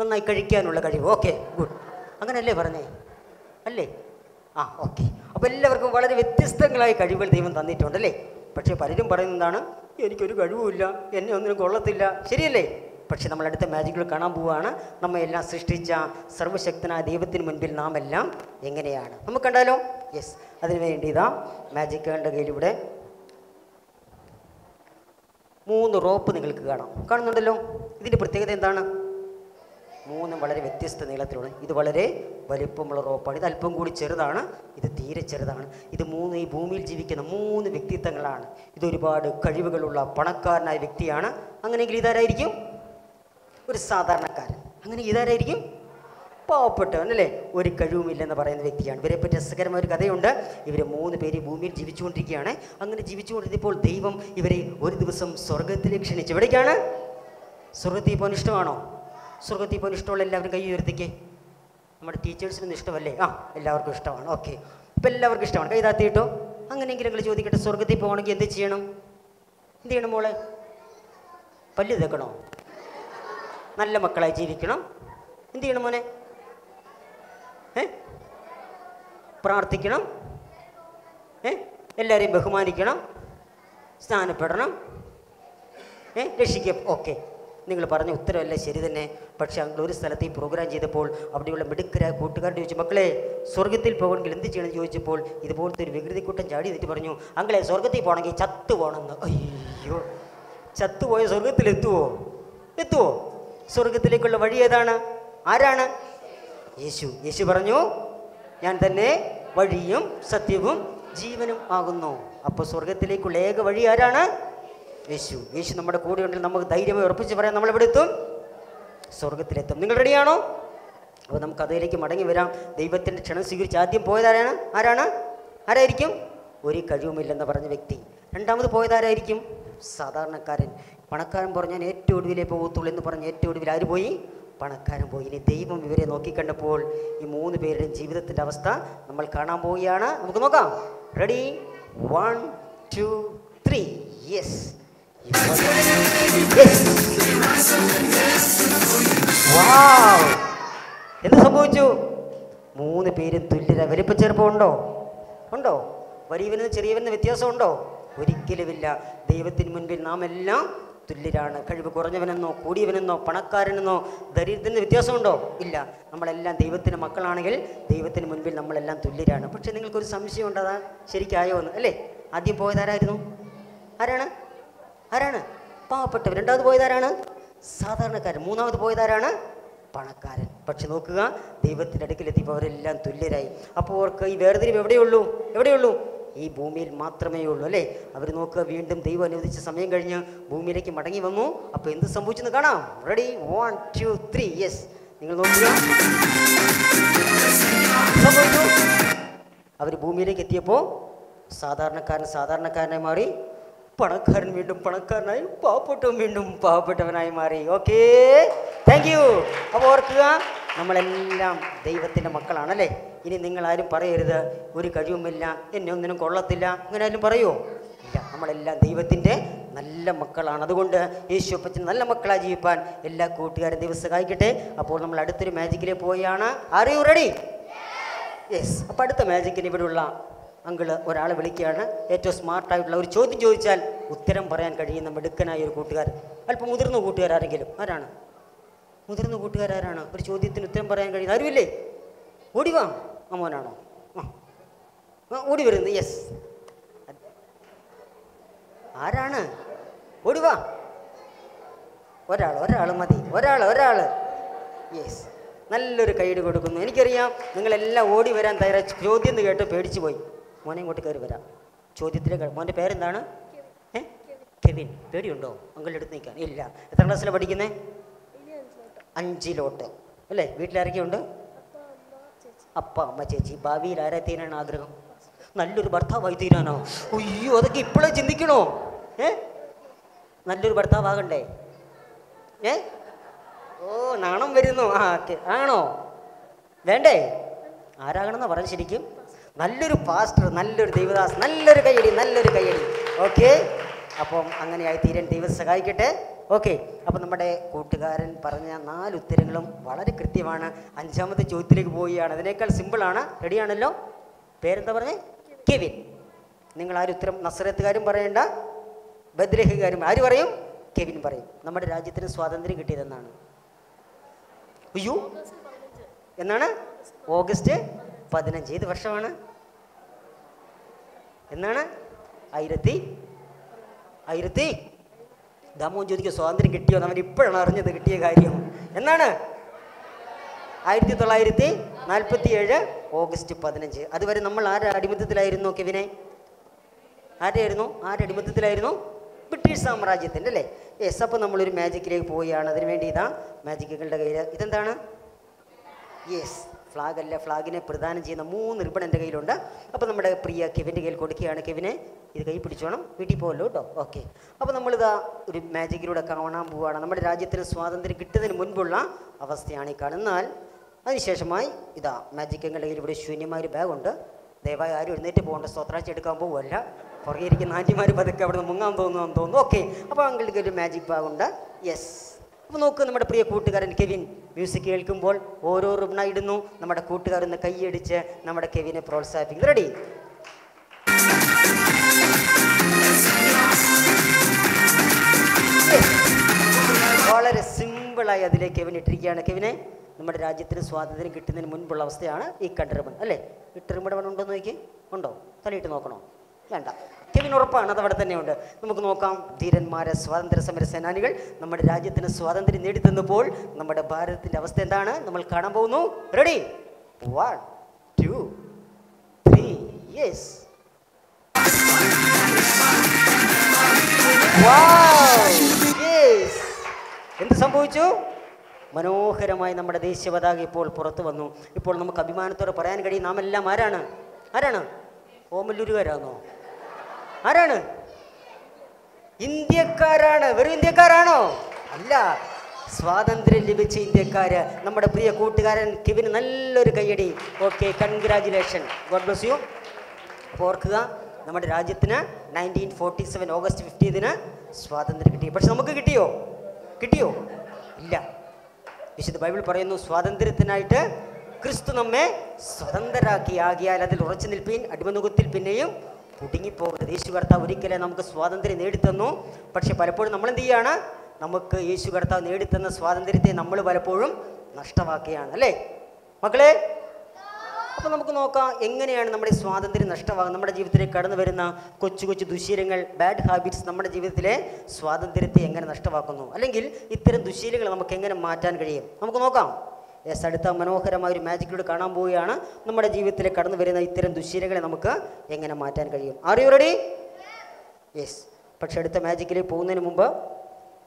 നന്നായി കഴിക്കാനുള്ള കഴിവ്. ഓക്കെ ഗുഡ് അങ്ങനെയല്ലേ പറഞ്ഞേ? അല്ലേ? ആ ഓക്കെ അപ്പോൾ എല്ലാവർക്കും വളരെ വ്യത്യസ്തങ്ങളായ കഴിവുകൾ ദൈവം തന്നിട്ടുണ്ട് അല്ലേ? പക്ഷേ പലരും പറയുന്നതാണ് എനിക്കൊരു കഴിവുമില്ല എന്നെ ഒന്നിനും കൊള്ളത്തില്ല. ശരിയല്ലേ? പക്ഷേ നമ്മൾ അടുത്ത കാണാൻ പോവുകയാണ്. നമ്മയെല്ലാം സൃഷ്ടിച്ച സർവശക്തനായ ദൈവത്തിന് മുൻപിൽ നാം എല്ലാം എങ്ങനെയാണ്? നമുക്ക് കണ്ടാലോ? യെസ് അതിനു വേണ്ടി ഇതാ കണ്ട കയ്യിലൂടെ മൂന്ന് റോപ്പ് നിങ്ങൾക്ക് കാണാം. കാണുന്നുണ്ടല്ലോ? ഇതിന്റെ പ്രത്യേകത എന്താണ്? മൂന്നും വളരെ വ്യത്യസ്ത നീളത്തിലുള്ള ഇത് വളരെ വലിപ്പമുള്ള റോപ്പാണ്. ഇത് അല്പം കൂടി ചെറുതാണ് ഇത് തീരെ ചെറുതാണ്. ഇത് മൂന്ന് ഈ ഭൂമിയിൽ ജീവിക്കുന്ന മൂന്ന് വ്യക്തിത്വങ്ങളാണ്. ഇത് ഒരുപാട് കഴിവുകളുള്ള പണക്കാരനായ വ്യക്തിയാണ്. അങ്ങനെയെങ്കിൽ ഇതാരായിരിക്കും? ഒരു സാധാരണക്കാരൻ. അങ്ങനെ ഇതാരായിരിക്കും? പാവപ്പെട്ടവൻ അല്ലേ? ഒരു കഴിവുമില്ലെന്ന് പറയുന്ന വ്യക്തിയാണ്. ഇവരെ പറ്റി രസകരമായ ഒരു കഥയുണ്ട്. ഇവർ മൂന്ന് പേര് ഭൂമിയിൽ ജീവിച്ചുകൊണ്ടിരിക്കുകയാണ്. അങ്ങനെ ജീവിച്ചുകൊണ്ടിരുന്നപ്പോൾ ദൈവം ഇവരെ ഒരു ദിവസം സ്വർഗത്തിലേക്ക് ക്ഷണിച്ചു. എവിടേക്കാണ്? സ്വർഗത്തിൽ പോകാൻ ഇഷ്ടമാണോ? സ്വർഗത്തിൽ പോകാൻ ഇഷ്ടമുള്ള എല്ലാവരും കൈ ഉയർത്തിക്കേ. നമ്മുടെ ടീച്ചേഴ്സിനൊന്നും ഇഷ്ടമല്ലേ ആ എല്ലാവർക്കും ഇഷ്ടമാണ്. ഓക്കെ ഇപ്പം എല്ലാവർക്കും ഇഷ്ടമാണ്. കൈ താത്തിയിട്ടോ അങ്ങനെയെങ്കിലും നിങ്ങൾ ചോദിക്കട്ടെ സ്വർഗത്തിൽ പോകണമെങ്കിൽ എന്ത് ചെയ്യണം? എന്ത് ചെയ്യണം മോളെ? പല്ല് തേക്കണോ? നല്ല മക്കളായി ജീവിക്കണം. എന്ത് ചെയ്യണം മോനെ? ഏ? പ്രാർത്ഥിക്കണം. ഏ? എല്ലാവരെയും ബഹുമാനിക്കണം. സ്നാനപ്പെടണം. ഏ? രക്ഷിക്കും. ഓക്കെ നിങ്ങൾ പറഞ്ഞ ഉത്തരവല്ല ശരി തന്നെ? പക്ഷേ അങ്ങൾ ഒരു സ്ഥലത്ത് ഈ പ്രോഗ്രാം ചെയ്തപ്പോൾ അവിടെയുള്ള മിടുക്കരായ കൂട്ടുകാരുടെ ചോദിച്ചു മക്കളെ സ്വർഗത്തിൽ പോകണമെങ്കിൽ എന്ത് ചെയ്യണമെന്ന് ചോദിച്ചപ്പോൾ ഇതുപോലത്തെ ഒരു വികൃതിക്കൂട്ടം ചാടി എന്നിട്ട് പറഞ്ഞു അങ്ങളെ സ്വർഗത്തിൽ പോകണമെങ്കിൽ ചത്തു പോകണമെന്ന്. അയ്യോ ചത്തുപോയ സ്വർഗത്തിൽ എത്തുവോ? എത്തുവോ? സ്വർഗത്തിലേക്കുള്ള വഴി ഏതാണ്? ആരാണ്? യേശു. യേശു പറഞ്ഞു ഞാൻ തന്നെ വഴിയും സത്യവും ജീവനും ആകുന്നു. അപ്പോൾ സ്വർഗത്തിലേക്കുള്ള ഏക വഴി ആരാണ്? യേശു യേശു നമ്മുടെ കൂടെ ഉണ്ടെങ്കിൽ നമുക്ക് ധൈര്യമായി ഉറപ്പിച്ച് പറയാം. നമ്മൾ എവിടെ എത്തും? സ്വർഗത്തിലെത്തും നിങ്ങൾ റെഡിയാണോ അപ്പോൾ നമുക്ക് അതിലേക്ക് മടങ്ങി വരാം. ദൈവത്തിന്റെ ക്ഷണം സ്വീകരിച്ച് ആദ്യം പോയതാരാണ് ആരാണ്? ആരായിരിക്കും? ഒരു കഴിവുമില്ലെന്ന് പറഞ്ഞ വ്യക്തി. രണ്ടാമത് പോയതാരായിരിക്കും സാധാരണക്കാരൻ. പണക്കാരൻ പറഞ്ഞാൽ ഏറ്റവും ഒടുവിലേ പോകത്തുള്ളൂ എന്ന് പറഞ്ഞ് ഏറ്റവും ഒടുവിൽ ആര് പോയി? പണക്കാരൻ പോയി. ഇനി ദൈവം ഇവരെ നോക്കിക്കണ്ടപ്പോൾ ഈ മൂന്ന് പേരുടെയും ജീവിതത്തിന്റെ അവസ്ഥ നമ്മൾ കാണാൻ പോവുകയാണ്. നമുക്ക് നോക്കാം. Ready one two three yes എന്ത് സംഭവിച്ചു? മൂന്ന് പേരും തുല്യത വലിപ്പ ചെറുപ്പമുണ്ടോ ഉണ്ടോ? വലിയവനെന്ന് ചെറിയവനെന്ന് വ്യത്യാസമുണ്ടോ? ഒരിക്കലുമില്ല. ദൈവത്തിന് മുൻപിൽ നാം എല്ലാം തുല്യരാണ്. കഴിവ് കുറഞ്ഞവനെന്നോ കൂടിയവനെന്നോ പണക്കാരനെന്നോ ദരിദ്രന് വ്യത്യാസമുണ്ടോ? ഇല്ല. നമ്മളെല്ലാം ദൈവത്തിന്റെ മക്കളാണെങ്കിൽ ദൈവത്തിന് മുൻപിൽ നമ്മളെല്ലാം തുല്യരാണ്. പക്ഷെ നിങ്ങൾക്കൊരു സംശയം ഉണ്ട് അതാ ശരിക്കായോ എന്ന്. അല്ലേ? ആദ്യം പോയതാരായിരുന്നു ആരാണ്? ആരാണ്? പാവപ്പെട്ടവൻ. രണ്ടാമത് പോയതാരാണ് സാധാരണക്കാരൻ. മൂന്നാമത് പോയതാരാണ് പണക്കാരൻ. പക്ഷെ നോക്കുക ദൈവത്തിന്റെ അടുക്കിലെത്തിയപ്പോൾ അവരെല്ലാം തുല്യരായി. അപ്പോൾ അവർക്ക് ഈ വേർതിരിവ് എവിടെയുള്ളൂ? എവിടെയുള്ളൂ? ഈ ഭൂമിയിൽ മാത്രമേ ഉള്ളൂ അല്ലേ? അവർ നോക്കുക വീണ്ടും ദൈവം അനുവദിച്ച സമയം കഴിഞ്ഞ് ഭൂമിയിലേക്ക് മടങ്ങി വന്നു. അപ്പോൾ എന്ത് സംഭവിച്ചെന്ന് കാണാം. Ready one two three yes നിങ്ങൾ നോക്കുക. അവർ ഭൂമിയിലേക്ക് എത്തിയപ്പോൾ സാധാരണക്കാരൻ സാധാരണക്കാരനെ മാറി. പണക്കാരൻ വീണ്ടും പണക്കാരനായി പാവപ്പെട്ടവൻ വീണ്ടും പാവപ്പെട്ടവനായി മാറി. ഓക്കേ താങ്ക് യു അപ്പോൾ ഓർക്കുക നമ്മളെല്ലാം ദൈവത്തിന്റെ മക്കളാണല്ലേ? ഇനി നിങ്ങളാരും പറയരുത്. ഒരു കഴിവുമില്ല എന്നെ ഒന്നിനും കൊള്ളത്തില്ല. അങ്ങനെ ആരും പറയുമോ ഇല്ല നമ്മളെല്ലാം ദൈവത്തിന്റെ നല്ല മക്കളാണ്. അതുകൊണ്ട് യേശു അപ്പച്ചൻ നല്ല മക്കളാ ജീവിപ്പാൻ എല്ലാ കൂട്ടുകാരും ദിവസം സഹായിക്കട്ടെ അപ്പോൾ നമ്മൾ അടുത്തൊരു മാജിക്കിലേക്ക് പോയാണ്. ആർ യു റെഡി യെസ് അപ്പോൾ അടുത്ത മാജിക്കിന് ഇവിടെയുള്ള അങ്കിൾ ഒരാളെ വിളിക്കുകയാണ്. ഏറ്റവും സ്മാർട്ടായിട്ടുള്ള ഒരു ചോദ്യം ചോദിച്ചാൽ ഉത്തരം പറയാൻ കഴിയുന്ന മിടുക്കനായ ഒരു കൂട്ടുകാരൻ. അല്പം മുതിർന്ന കൂട്ടുകാരാരെങ്കിലും ആരാണ്? മുതിർന്ന കൂട്ടുകാരാരാണ് ഒരു ചോദ്യത്തിന് ഉത്തരം പറയാൻ കഴിയുന്ന ആരുമില്ലേ? ഓടി വാ. അമ്മോനാണോ? ആ. ഓടി വരുന്നു. യെസ് ആരാണ്? ഓടിവാ ഒരാൾ ഒരാൾ മതി. ഒരാൾ ഒരാൾ. യെസ് നല്ലൊരു കൈയ്യടി കൊടുക്കുന്നു. എനിക്കറിയാം നിങ്ങളെല്ലാം ഓടി വരാൻ തയ്യാറ ചോദ്യം കേട്ട് പേടിച്ചു പോയി മോനെ ഇങ്ങോട്ട് കയറി വരാം. ചോദ്യത്തിലേക്ക് മോന്റെ പേരെന്താണ്? ഏ? കെവിൻ. പേടിയുണ്ടോ? അങ്കിളുടെ അടുത്ത് നിൽക്കാൻ. ഇല്ല. എത്ര ക്ലാസ്സിലാണ് പഠിക്കുന്നത് അഞ്ചിലോട്ട് അല്ലേ? വീട്ടിലാരൊക്കെയുണ്ട് അപ്പ അമ്മ ചേച്ചി. ഭാവിയിൽ ആരാ തീരാനാണ് ആഗ്രഹം? നല്ലൊരു ഭർത്താവായി തീരാനോ? അയ്യോ അതൊക്കെ ഇപ്പോഴേ ചിന്തിക്കണോ? ഏ? നല്ലൊരു ഭർത്താവാകണ്ടേ? ഏ? ഓ നാണം വരുന്നു. ആ ആണോ? വേണ്ടേ? ആരാകണമെന്നാ പറഞ്ഞത് ശരിക്കും? നല്ലൊരു പാസ്റ്റർ നല്ലൊരു ദൈവദാസ് നല്ലൊരു കൈയടി നല്ലൊരു കൈയടി ഓക്കെ അപ്പം അങ്ങനെയായി തീരാൻ ദൈവം സഹായിക്കട്ടെ. ഓക്കെ അപ്പം നമ്മുടെ കൂട്ടുകാരൻ പറഞ്ഞ നാല് ഉത്തരങ്ങളും വളരെ കൃത്യമാണ്. അഞ്ചാമത്തെ ചോദ്യത്തിലേക്ക് പോവുകയാണ്. അതിനേക്കാൾ സിമ്പിളാണ് റെഡിയാണല്ലോ പേരെന്താ പറഞ്ഞേ? കെവിൻ. നിങ്ങൾ ആരും ഉത്തരം? നസ്രത്തുകാരും പറയണ്ട. ബദ്രഹുകാരും. ആര് പറയും? കെവിൻ പറയും. നമ്മുടെ രാജ്യത്തിന് സ്വാതന്ത്ര്യം കിട്ടിയതെന്നാണ്. അയ്യോ. എന്നാണ്? ഓഗസ്റ്റ് പതിനഞ്ച്. ഏത് വർഷമാണ്? എന്നാണ്? ആയിരത്തി ആയിരത്തി. ദാമോൻ ചോദിക്കുക സ്വാതന്ത്ര്യം കിട്ടിയോ? അവൻ ഇപ്പോഴാണ് അറിഞ്ഞത് കിട്ടിയ കാര്യം. എന്നാണ്? ആയിരത്തി തൊള്ളായിരത്തി നാൽപ്പത്തി ഏഴ് ഓഗസ്റ്റ് പതിനഞ്ച്. അതുവരെ നമ്മൾ ആരുടെ അടിമത്തത്തിലായിരുന്നു കെവിനെ? ആരെയായിരുന്നു? ആരുടെ അടിമത്തത്തിലായിരുന്നു? ബ്രിട്ടീഷ് സാമ്രാജ്യത്തിന്റെ അല്ലേ? യെസ് അപ്പോൾ നമ്മളൊരു മാജിക്കിലേക്ക് പോവുകയാണ്. അതിന് വേണ്ടി ഇതാ മാജിക്കുകളുടെ കയ്യിൽ ഇതെന്താണ്? യെസ്. ഫ്ലാഗ് അല്ല ഫ്ലാഗിനെ പ്രദാനം ചെയ്യുന്ന മൂന്ന് റിബൺ എന്റെ കയ്യിലുണ്ട്. അപ്പോൾ നമ്മുടെ പ്രിയ കെവിന്റെ കയ്യിൽ കൊടുക്കുകയാണ്. കെവിനെ ഇത് കൈ പിടിച്ചോണം വീട്ടിൽ പോകുമല്ലോ കേട്ടോ. ഓക്കെ അപ്പോൾ നമ്മളിതാ ഒരു മാജിക്കിലൂടെ കാണാൻ പോവുകയാണ്. നമ്മുടെ രാജ്യത്തിന് സ്വാതന്ത്ര്യം കിട്ടുന്നതിന് മുൻപുള്ള അവസ്ഥയാണ് ഈ കാണുന്നാൽ അതിനുശേഷമായി ഇതാ മാജിക് എങ്ങളുടെ കയ്യിൽ ഇവിടെ ശൂന്യമായ ഒരു ബാഗുണ്ട് ദയവായി ആരും എഴുന്നേറ്റ് പോകേണ്ട. സ്വത്രാഴ്ച എടുക്കാൻ പോവുമല്ല പുറകെ ഇരിക്കുന്ന ആന്റിമാർ പതുക്കെ അവിടെ നിന്ന് മുങ്ങാൻ തോന്നുന്നു തോന്നുന്നു. ഓക്കെ അപ്പോൾ അങ്കിൾക്ക് ഒരു മാജിക് ബാഗുണ്ട് യെസ് അപ്പോൾ നോക്ക് നമ്മുടെ പ്രിയ കൂട്ടുകാരൻ കെവിൻ മ്യൂസിക് കേൾക്കുമ്പോൾ ഓരോ റുബ്ണ ഇടുന്നു. നമ്മുടെ കൂട്ടുകാരൊന്ന് കൈയടിച്ച് നമ്മുടെ കെവിനെ പ്രോത്സാഹിപ്പിക്കും. റെഡി വളരെ സിമ്പിളായി അതിലേക്ക് കെവിൻ ഇട്ടിരിക്കുകയാണ്. കെവിനെ നമ്മുടെ രാജ്യത്തിന് സ്വാതന്ത്ര്യം കിട്ടുന്നതിന് മുൻപുള്ള അവസ്ഥയാണ് ഈ കണ്ടറിമൺ അല്ലേ? ഈ ഉണ്ടോ എന്ന് നോക്കി ഉണ്ടോ? തലയിട്ട് നോക്കണോ? വേണ്ട. കെവിൻ ഉറപ്പാണ്. അത് അവിടെ തന്നെയുണ്ട്. നമുക്ക് നോക്കാം. ധീരന്മാരെ സ്വാതന്ത്ര്യ സമര സേനാനികൾ നമ്മുടെ രാജ്യത്തിന് സ്വാതന്ത്ര്യം നേടിത്തന്നപ്പോൾ നമ്മുടെ ഭാരതത്തിന്റെ അവസ്ഥ എന്താണ്? നമ്മൾ കാണാൻ പോകുന്നു. Ready one two three yes എന്ത് സംഭവിച്ചു? മനോഹരമായി നമ്മുടെ ദേശീയ പതാക ഇപ്പോൾ പുറത്തു വന്നു. ഇപ്പോൾ നമുക്ക് അഭിമാനത്തോടെ പറയാൻ കഴിയും. നാം എല്ലാം ആരാണ്? ആരാണ്? ഓമല്ലൂരുകാരാണോ? ആരാണ്? ഇന്ത്യക്കാരാണ്. വെറും ഇന്ത്യക്കാരാണോ? അല്ല. സ്വാതന്ത്ര്യം ലഭിച്ച ഇന്ത്യക്കാര് നമ്മുടെ പ്രിയ കൂട്ടുകാരൻ കിവിന് നല്ലൊരു കയ്യടി. Okay congratulation god bless you ഓർക്കുക നമ്മുടെ രാജ്യത്തിന് നയന്റീൻ ഫോർട്ടി സെവൻ ഓഗസ്റ്റ് ഫിഫ്റ്റീതിന് സ്വാതന്ത്ര്യം കിട്ടി. പക്ഷെ നമുക്ക് കിട്ടിയോ? കിട്ടിയോ? ഇല്ല. വിശുദ്ധ ബൈബിൾ പറയുന്നു സ്വാതന്ത്ര്യത്തിനായിട്ട് ക്രിസ്തു നമ്മെ സ്വതന്ത്രരാക്കി ആകിയാൽ അതിൽ ഉറച്ചു നിൽപ്പീൻ അടിമനുഖത്തിൽ പിന്നെയും കുടുങ്ങിപ്പോകരുത്. യേശു കർത്താവ് ഒരിക്കലേ നമുക്ക് സ്വാതന്ത്ര്യം നേടിത്തന്നു. പക്ഷെ പലപ്പോഴും നമ്മൾ എന്ത് ചെയ്യാണ് നമുക്ക് യേശു കർത്താവ് നേടിത്തന്ന സ്വാതന്ത്ര്യത്തെ നമ്മൾ പലപ്പോഴും നഷ്ടമാക്കുകയാണ് അല്ലേ? മക്കളെ അപ്പോൾ നമുക്ക് നോക്കാം എങ്ങനെയാണ് നമ്മുടെ സ്വാതന്ത്ര്യം നഷ്ടമാകുന്നത്. നമ്മുടെ ജീവിതത്തിലേക്ക് കടന്നു വരുന്ന കൊച്ചു കൊച്ചു ദുശീലങ്ങൾ ബാഡ് ഹാബിറ്റ്സ് നമ്മുടെ ജീവിതത്തിലെ സ്വാതന്ത്ര്യത്തെ എങ്ങനെ നഷ്ടമാക്കുന്നു? അല്ലെങ്കിൽ ഇത്തരം ദുശീലങ്ങൾ നമുക്ക് എങ്ങനെ മാറ്റാൻ കഴിയും? നമുക്ക് നോക്കാം. യെസ് അടുത്ത മനോഹരമായ ഒരു മാജിക്കിലൂടെ കാണാൻ പോവുകയാണ്. നമ്മുടെ ജീവിതത്തിലെ കടന്നു വരുന്ന ഇത്തരം ദുശീലങ്ങളെ നമുക്ക് എങ്ങനെ മാറ്റാൻ കഴിയും? ആർ യു റെഡി യെസ് പക്ഷെ അടുത്ത മാജിക്കിലേക്ക് പോകുന്നതിന് മുമ്പ്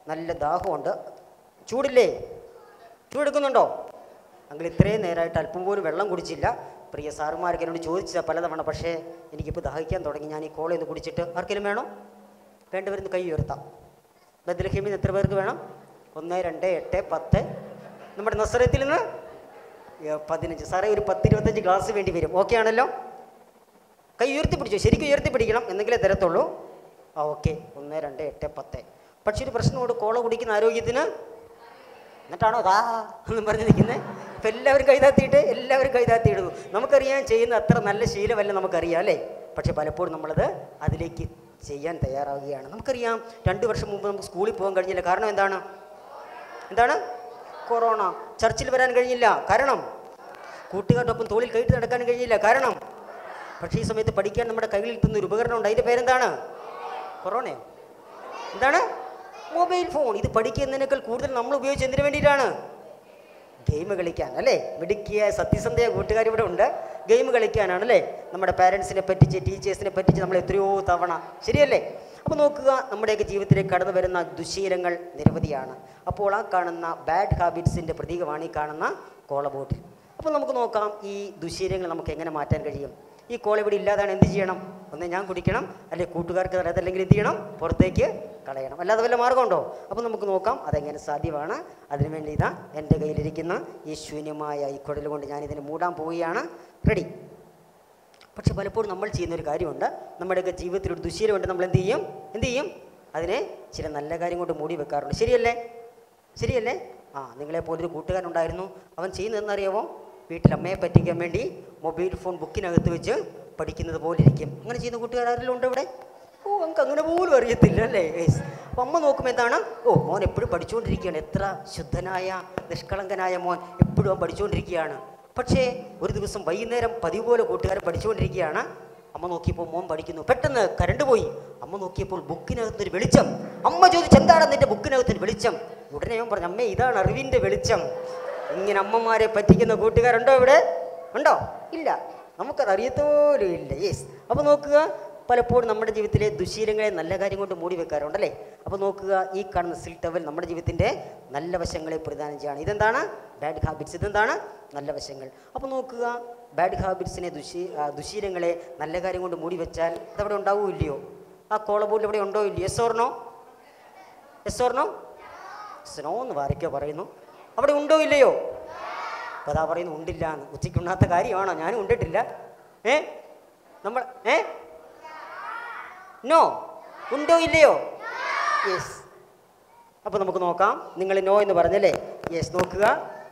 നല്ല ദാഹമുണ്ട്. ചൂടില്ലേ? ചൂടെടുക്കുന്നുണ്ടോ? അങ്ങൾ ഇത്രയും നേരമായിട്ട് അല്പം പോലും വെള്ളം കുടിച്ചില്ല. പ്രിയ സാറുമാർക്ക് എന്നോട് ചോദിച്ചതാണ് പലതവണ. പക്ഷേ എനിക്കിപ്പോൾ ദാഹിക്കാൻ തുടങ്ങി. ഞാൻ ഈ കോളേന്ന് കുടിച്ചിട്ട് ആർക്കെങ്കിലും വേണോ? വേണ്ടവരുന്ന് കൈ ഉയർത്താം. ബദ്രഹീമിന് എത്ര പേർക്ക് വേണം? ഒന്ന് രണ്ട് എട്ട് പത്ത് നമ്മുടെ നസറത്തിൽ നിന്ന് പതിനഞ്ച്. സാറേ ഒരു പത്തിരുപത്തഞ്ച് ഗ്ലാസ് വേണ്ടി വരും. ഓക്കെ ആണല്ലോ? കൈ ഉയർത്തി പിടിച്ചു? ശരിക്കും ഉയർത്തി പിടിക്കണം എന്നെങ്കിലേ തരത്തുള്ളൂ. ആ ഓക്കെ ഒന്ന് രണ്ട് എട്ട് പത്ത്. പക്ഷെ ഒരു പ്രശ്നമുണ്ട്. കോള കുടിക്കുന്ന ആരോഗ്യത്തിന്. എന്നിട്ടാണോ അതാ എന്നും പറഞ്ഞ് നിൽക്കുന്നത് ഇപ്പം എല്ലാവരും കൈതാത്തിയിട്ട് എല്ലാവരും കൈതാത്തിയിടുന്നു നമുക്കറിയാൻ ചെയ്യുന്ന അത്ര നല്ല ശീലമല്ല നമുക്കറിയാം അല്ലേ? പക്ഷെ പലപ്പോഴും നമ്മളത് അതിലേക്ക് ചെയ്യാൻ തയ്യാറാവുകയാണ്. നമുക്കറിയാം രണ്ട് വർഷം മുമ്പ് നമുക്ക് സ്കൂളിൽ പോകാൻ കഴിഞ്ഞില്ല. കാരണം എന്താണ്? എന്താണ്? കൊറോണ ചർച്ചിൽ വരാൻ കഴിഞ്ഞില്ല. കാരണം കൂട്ടുകാരുടെ ഒപ്പം തോളിൽ കയറ്റി നടക്കാൻ കഴിഞ്ഞില്ല. കാരണം പക്ഷേ ഈ സമയത്ത് പഠിക്കാൻ നമ്മുടെ കയ്യിൽ എത്തുന്ന ഒരു ഉപകരണം ഉണ്ട്. അതിന്റെ പേരെന്താണ്? കൊറോണയോ എന്താണ്? Mobile phone. ഇത് പഠിക്കുന്നതിനേക്കാൾ കൂടുതൽ നമ്മൾ ഉപയോഗിച്ച് എന്തിനു വേണ്ടിയിട്ടാണ്? ഗെയിം കളിക്കാൻ അല്ലേ? മിടുക്കിയ സത്യസന്ധയ കൂട്ടുകാർ ഇവിടെ ഉണ്ട്. ഗെയിം കളിക്കാനാണ് അല്ലേ? നമ്മുടെ പാരൻസിനെ പറ്റിച്ച് ടീച്ചേഴ്സിനെ പറ്റിച്ച് നമ്മൾ എത്രയോ തവണ ശരിയല്ലേ? അപ്പോൾ നോക്കുക നമ്മുടെയൊക്കെ ജീവിതത്തിലേക്ക് കടന്നു വരുന്ന ദുശീലങ്ങൾ നിരവധിയാണ്. അപ്പോൾ ആ കാണുന്ന ബാഡ് ഹാബിറ്റ്സിന്റെ പ്രതീകമാണ് ഈ കാണുന്ന കോളബോട്ടിൽ. അപ്പോൾ നമുക്ക് നോക്കാം ഈ ദുശീലങ്ങൾ നമുക്ക് എങ്ങനെ മാറ്റാൻ കഴിയും? ഈ ഇവിടെ ഇല്ലാതാണ് എന്ത് ചെയ്യണം? ഒന്ന് ഞാൻ കുടിക്കണം അല്ലെ കൂട്ടുകാർക്ക് തരാം അതല്ലെങ്കിൽ എന്ത് ചെയ്യണം? പുറത്തേക്ക് കളയണം. അല്ലാതെ വല്ല മാർഗമുണ്ടോ അപ്പോൾ നമുക്ക് നോക്കാം അതെങ്ങനെ സാധ്യമാണ്? അതിനുവേണ്ടി ഇതാ എന്റെ കയ്യിലിരിക്കുന്ന ഈ ശൂന്യമായ ഈ കുടൽ കൊണ്ട് ഞാൻ ഇതിനെ മൂടാൻ പോവുകയാണ്. റെഡി പക്ഷെ പലപ്പോഴും നമ്മൾ ചെയ്യുന്ന ഒരു കാര്യമുണ്ട്. നമ്മുടെയൊക്കെ ജീവിതത്തിൽ ഒരു ദുശീലമുണ്ട്. നമ്മൾ എന്ത് ചെയ്യും എന്ത് ചെയ്യും അതിനെ ചില നല്ല കാര്യം കൊണ്ട് മൂടി വെക്കാറുണ്ട്. ശരിയല്ലേ? ശരിയല്ലേ? ആ നിങ്ങളെ പോലൊരു കൂട്ടുകാരനുണ്ടായിരുന്നു അവൻ ചെയ്യുന്നതെന്നറിയാമോ വീട്ടിൽ അമ്മയെ പറ്റിക്കാൻ വേണ്ടി മൊബൈൽ ഫോൺ ബുക്കിനകത്ത് വെച്ച് പഠിക്കുന്നത് പോലെ ഇരിക്കും അങ്ങനെ ചെയ്യുന്ന കൂട്ടുകാരെല്ലാം ഉണ്ട് ഇവിടെ? ഓ നമുക്ക് അങ്ങനെ പോലും അറിയത്തില്ല അല്ലേ? അപ്പം അമ്മ നോക്കുമ്പോൾ എന്താണ്? ഓ മോൻ എപ്പോഴും പഠിച്ചുകൊണ്ടിരിക്കുകയാണ്. എത്ര ശുദ്ധനായ നിഷ്കളങ്കനായ മോൻ എപ്പോഴും അവൻ പഠിച്ചുകൊണ്ടിരിക്കുകയാണ്. പക്ഷേ ഒരു ദിവസം വൈകുന്നേരം പതിവ് പോലെ കൂട്ടുകാരൻ പഠിച്ചുകൊണ്ടിരിക്കുകയാണ്. അമ്മ നോക്കിയപ്പോൾ മോൻ പഠിക്കുന്നു. പെട്ടെന്ന് കരണ്ട് പോയി. അമ്മ നോക്കിയപ്പോൾ ബുക്കിനകത്തൊരു വെളിച്ചം. അമ്മ ചോദിച്ചു എന്താണ് നിന്റെ ബുക്കിനകത്തൊരു വെളിച്ചം? ഉടനെ അവൻ പറഞ്ഞു അമ്മേ ഇതാണ് അറിവിന്റെ വെളിച്ചം. ഇങ്ങനെ അമ്മമാരെ പറ്റിക്കുന്ന കൂട്ടുകാരുണ്ടോ ഇവിടെ? ഉണ്ടോ? ഇല്ല. നമുക്കത് അറിയത്തോലും ഇല്ല. യെസ്. അപ്പോൾ നോക്കുക പലപ്പോഴും നമ്മുടെ ജീവിതത്തിലെ ദുശീലങ്ങളെ നല്ല കാര്യം കൊണ്ട് മൂടി വെക്കാറുണ്ടല്ലേ അപ്പോൾ നോക്കുക ഈ കാണുന്ന സിൽ ടവൽ നമ്മുടെ ജീവിതത്തിന്റെ നല്ല വശങ്ങളെ പ്രതിദാനം ചെയ്യാണ്. ഇതെന്താണ്? ബാഡ് ഹാബിറ്റ്സ് ഇതെന്താണ്? നല്ല വശങ്ങൾ. അപ്പോൾ നോക്കുക ബാഡ് ഹാബിറ്റ്സിനെ ദുശീ ദുശീലങ്ങളെ നല്ല കാര്യം കൊണ്ട് മൂടി വെച്ചാൽ അതവിടെ ഉണ്ടാവുമോ ഇല്ലയോ? ആ കോളബോർഡിൽ ഇവിടെ ഉണ്ടോ ഇല്ലയോ? Yes or no yes or no snow എന്ന് വാരയ്ക്കോ പറയുന്നു. അവിടെ ഉണ്ടോ ഇല്ലയോ? അപ്പോൾ അതാ പറയുന്നു ഉണ്ടില്ല എന്ന് ഉച്ചയ്ക്കുണ്ണാത്ത കാര്യമാണോ? ഞാനും ഉണ്ടിട്ടില്ല. ഏ? നമ്മൾ ഏ? നോ ഉണ്ടോ ഇല്ലയോ? യെസ് അപ്പോൾ നമുക്ക് നോക്കാം. നിങ്ങൾ നോ എന്ന് പറഞ്ഞല്ലേ? യെസ് നോക്കുക.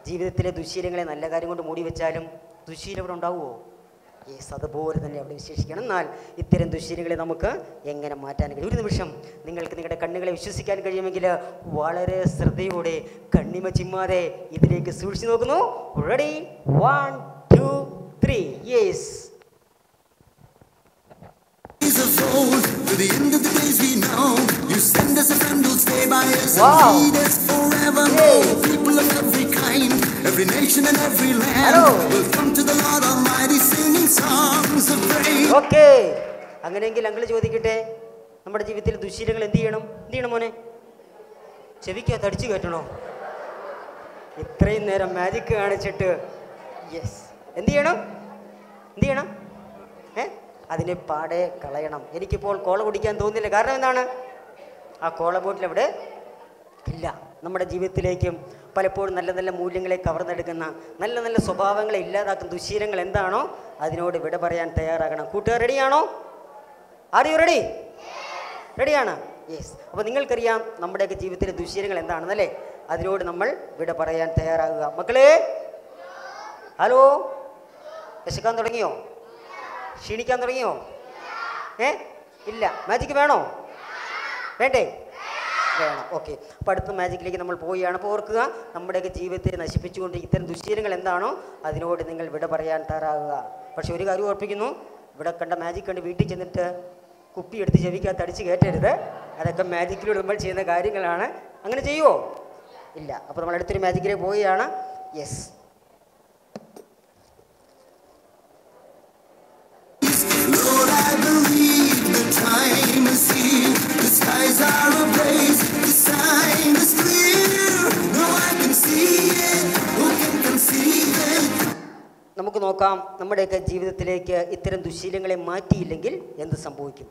ജീവിതത്തിലെ ദുശീലങ്ങളെ നല്ല കാര്യം കൊണ്ട് മൂടി വെച്ചാലും ദുശീലം ഇവിടെ ഉണ്ടാവുമോ? യെസ് അതുപോലെ തന്നെ അവിടെ വിശേഷിക്കണം. എന്നാൽ ഇത്തരം ദുശീലങ്ങളെ നമുക്ക് എങ്ങനെ മാറ്റാൻ കഴിയും? ഒരു നിമിഷം നിങ്ങൾക്ക് നിങ്ങളുടെ കണ്ണുകളെ വിശ്വസിക്കാൻ കഴിയുമെങ്കിൽ വളരെ ശ്രദ്ധയോടെ കണ്ണിമ ചിമ്മാതെ ഇതിലേക്ക് സൂക്ഷിച്ചു നോക്കുന്നു. Ready one two three yes Wow. People of every kind, every nation and every land will come to the Lord Almighty singing songs of praise. അങ്ങനെയെങ്കിൽ അങ്കിൾ ചോദിക്കട്ടെ നമ്മുടെ ജീവിതത്തിൽ ദുശീലങ്ങൾ എന്ത് ചെയ്യണം എന്ത് ചെയ്യണം മോനെ ചെവിക്കകത്ത് അടിച്ചു കയറ്റണോ ഇത്രയും നേരം മാജിക് കാണിച്ചിട്ട് യെസ് എന്ത് ചെയ്യണം എന്ത് ചെയ്യണം ഏ അതിനെ പാടെ കളയണം. എനിക്കിപ്പോൾ കോള കുടിക്കാൻ തോന്നില്ല. കാരണം എന്താണ്? ആ കോള ബോട്ടിൽ അവിടെ ഇല്ല. നമ്മുടെ ജീവിതത്തിലേക്കും പലപ്പോഴും നല്ല നല്ല മൂല്യങ്ങളെ കവർന്നെടുക്കുന്ന നല്ല നല്ല സ്വഭാവങ്ങളെ ഇല്ലാതാക്കുന്ന ദുശീലങ്ങൾ എന്താണോ അതിനോട് വിട പറയാൻ തയ്യാറാകണം. കൂട്ടുകാർ റെഡിയാണോ ആർ യു റെഡി റെഡിയാണ് യെസ് അപ്പോൾ നിങ്ങൾക്കറിയാം നമ്മുടെയൊക്കെ ജീവിതത്തിലെ ദുശീലങ്ങൾ എന്താണെന്നല്ലേ അതിനോട് നമ്മൾ വിട പറയാൻ തയ്യാറാകുക. മക്കളെ? ഹലോ വിശക്കാൻ തുടങ്ങിയോ? ക്ഷീണിക്കാൻ തുടങ്ങിയോ? ഏ? ഇല്ല. മാജിക്ക് വേണോ? വേണ്ടേ? വേണം. ഓക്കെ അടുത്ത മാജിക്കിലേക്ക് നമ്മൾ പോവുകയാണ്. അപ്പോൾ ഓർക്കുക നമ്മുടെയൊക്കെ ജീവിതത്തെ നശിപ്പിച്ചുകൊണ്ട് ഇത്തരം ദുശ്ശീലങ്ങൾ എന്താണോ അതിനോട് നിങ്ങൾ വിട പറയാൻ തയ്യാറാകുക. പക്ഷെ ഒരു കാര്യം ഓർപ്പിക്കുന്നു ഇവിടെ കണ്ട മാജിക് കണ്ട് വീട്ടിൽ ചെന്നിട്ട് കുപ്പി എടുത്ത് ചെവിക്കകത്ത് അടിച്ച് കയറ്റരുത്. അതൊക്കെ മാജിക്കിലൂടെ നമ്മൾ ചെയ്യുന്ന കാര്യങ്ങളാണ്. അങ്ങനെ ചെയ്യുമോ ഇല്ല. അപ്പോൾ നമ്മൾ അടുത്തൊരു മാജിക്കിലേക്ക് പോവുകയാണ്. Yes Who can it? നമുക്ക് നോക്കാം നമ്മുടെയൊക്കെ ജീവിതത്തിലേക്ക് ഇത്തരം ദുശീലങ്ങളെ മാറ്റിയില്ലെങ്കിൽ എന്ത് സംഭവിക്കും?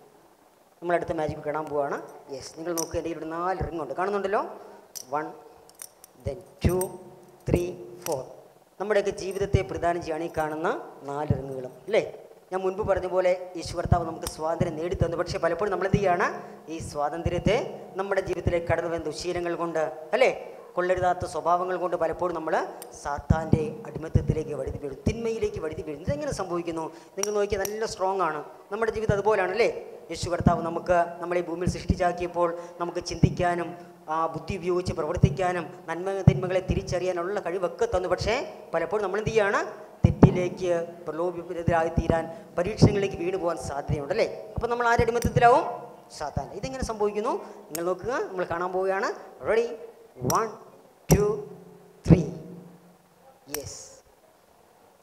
നമ്മളടുത്ത മാജിക് കാണാൻ പോവാണ്. യെസ് നിങ്ങൾ നോക്കുക എന്റെ ഇവിടെ നാല് റിംഗ് ഉണ്ട്. കാണുന്നുണ്ടല്ലോ? One then two three four നമ്മുടെയൊക്കെ ജീവിതത്തെ പ്രദാനം ചെയ്യാണ് ഈ കാണുന്ന നാല് റിങ്ങുകളും അല്ലേ? ഞാൻ മുൻപ് പറഞ്ഞ പോലെ ഈശോ കർത്താവ് നമുക്ക് സ്വാതന്ത്ര്യം നേടിത്തന്നു. പക്ഷേ പലപ്പോഴും നമ്മൾ എന്ത് ചെയ്യുകയാണ് ഈ സ്വാതന്ത്ര്യത്തെ നമ്മുടെ ജീവിതത്തിലേക്ക് കടന്നു വരുന്ന ദുശീലങ്ങൾ കൊണ്ട് അല്ലേ? കൊള്ളരുതാത്ത സ്വഭാവങ്ങൾ കൊണ്ട് പലപ്പോഴും നമ്മൾ സാത്താന്റെ അടിമത്തത്തിലേക്ക് വഴുതി വീഴും തിന്മയിലേക്ക് വഴുതി വീഴും. ഇതെങ്ങനെ സംഭവിക്കുന്നു? നിങ്ങൾ നോക്കിയാൽ നല്ല സ്ട്രോങ് ആണ്. നമ്മുടെ ജീവിതം അതുപോലെയാണ് അല്ലേ? യേശു കർത്താവ് നമുക്ക് നമ്മളെ ഭൂമിയിൽ സൃഷ്ടിച്ചാക്കിയപ്പോൾ നമുക്ക് ചിന്തിക്കാനും ആ ബുദ്ധി ഉപയോഗിച്ച് പ്രവർത്തിക്കാനും നന്മ തിന്മകളെ തിരിച്ചറിയാനുള്ള കഴിവൊക്കെ തന്നു. പക്ഷേ പലപ്പോഴും നമ്മൾ എന്ത് ചെയ്യാണ്? തെറ്റിലേക്ക് പ്രലോഭിതരായി തീരാൻ പരീക്ഷണങ്ങളിലേക്ക് വീണു പോകാൻ സാധ്യതയുണ്ട് അല്ലേ? അപ്പോൾ നമ്മൾ ആരുടെ അടിമത്തത്തിലാവും? സാത്താൻ ഇതെങ്ങനെ സംഭവിക്കുന്നു. നിങ്ങൾ നോക്കുക. നമ്മൾ കാണാൻ പോവുകയാണ്. Ready one two three yes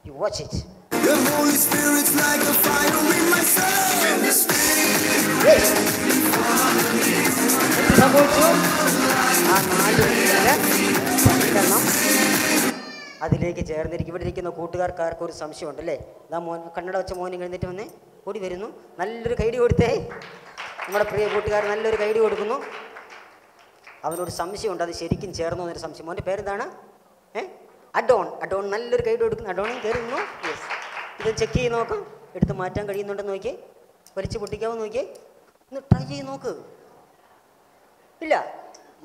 you watch it The Holy Spirit's like a fire in my soul. In the spirit. ആ അതിലേക്ക് ചേർന്നിരിക്കും. ഇവിടെ ഇരിക്കുന്ന കൂട്ടുകാർക്കാർക്ക് ഒരു സംശയമുണ്ട് അല്ലേ ഇതാ മോൻ കണ്ണട വെച്ച മോൻ എഴുന്നേറ്റ് വന്നേ. ഓടി വരുന്നു. നല്ലൊരു കൈഡി കൊടുത്തേ. നമ്മുടെ പ്രിയ കൂട്ടുകാർ നല്ലൊരു കൈഡി കൊടുക്കുന്നു. അവനൊരു സംശയമുണ്ട്. അത് ശരിക്കും ചേർന്നു എന്നൊരു സംശയം. മോന്റെ പേരെന്താണ്? ഏ? അഡോൺ. അഡോൺ നല്ലൊരു കൈഡി കൊടുക്കുന്നു. അഡോണും കയറുന്നു. യെസ് ഇത് ചെക്ക് ചെയ്ത് നോക്കാം. എടുത്ത് മാറ്റാൻ കഴിയുന്നുണ്ടെന്ന് നോക്കിയേ. വലിച്ചു പൊട്ടിക്കാമോ നോക്കിയേ. ഒന്ന് ട്രൈ ചെയ്ത് നോക്ക്. ഇല്ല.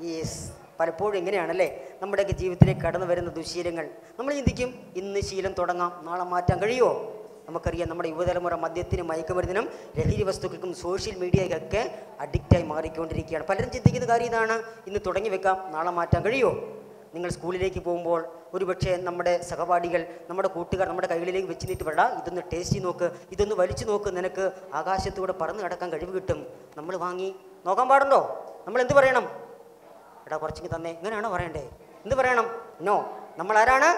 യെസ് പലപ്പോഴും ഇങ്ങനെയാണല്ലേ? നമ്മുടെയൊക്കെ ജീവിതത്തിലേക്ക് കടന്നു വരുന്ന ദുശീലങ്ങൾ. നമ്മൾ ചിന്തിക്കും ഇന്ന് ശീലം തുടങ്ങാം നാളെ മാറ്റാൻ കഴിയുമോ? നമുക്കറിയാം നമ്മുടെ യുവതലമുറ മദ്യത്തിനും മയക്കുമരുന്നിനും ലഹരി വസ്തുക്കൾക്കും സോഷ്യൽ മീഡിയയ്ക്കൊക്കെ അഡിക്റ്റായി മാറിക്കൊണ്ടിരിക്കുകയാണ്. പലരും ചിന്തിക്കുന്ന കാര്യം ഇതാണ്. ഇന്ന് തുടങ്ങി വെക്കാം നാളെ മാറ്റാൻ കഴിയുമോ? നിങ്ങൾ സ്കൂളിലേക്ക് പോകുമ്പോൾ ഒരുപക്ഷെ നമ്മുടെ സഹപാഠികൾ നമ്മുടെ കൂട്ടുകാർ നമ്മുടെ കൈകളിലേക്ക് വെച്ച് നീട്ട് വിടാ ഇതൊന്ന് ടേസ്റ്റ് നോക്ക്. ഇതൊന്ന് വലിച്ചു നോക്ക്. നിനക്ക് ആകാശത്തൂടെ പറന്ന് കിടക്കാൻ കഴിവ് കിട്ടും. നമ്മൾ വാങ്ങി നോക്കാൻ പാടുണ്ടോ? നമ്മൾ എന്ത് പറയണം? എടാ കുറച്ചിങ്ങ് തന്നെ. ഇങ്ങനെയാണോ പറയണ്ടേ? എന്ത് പറയണം? നോ നമ്മൾ ആരാണ്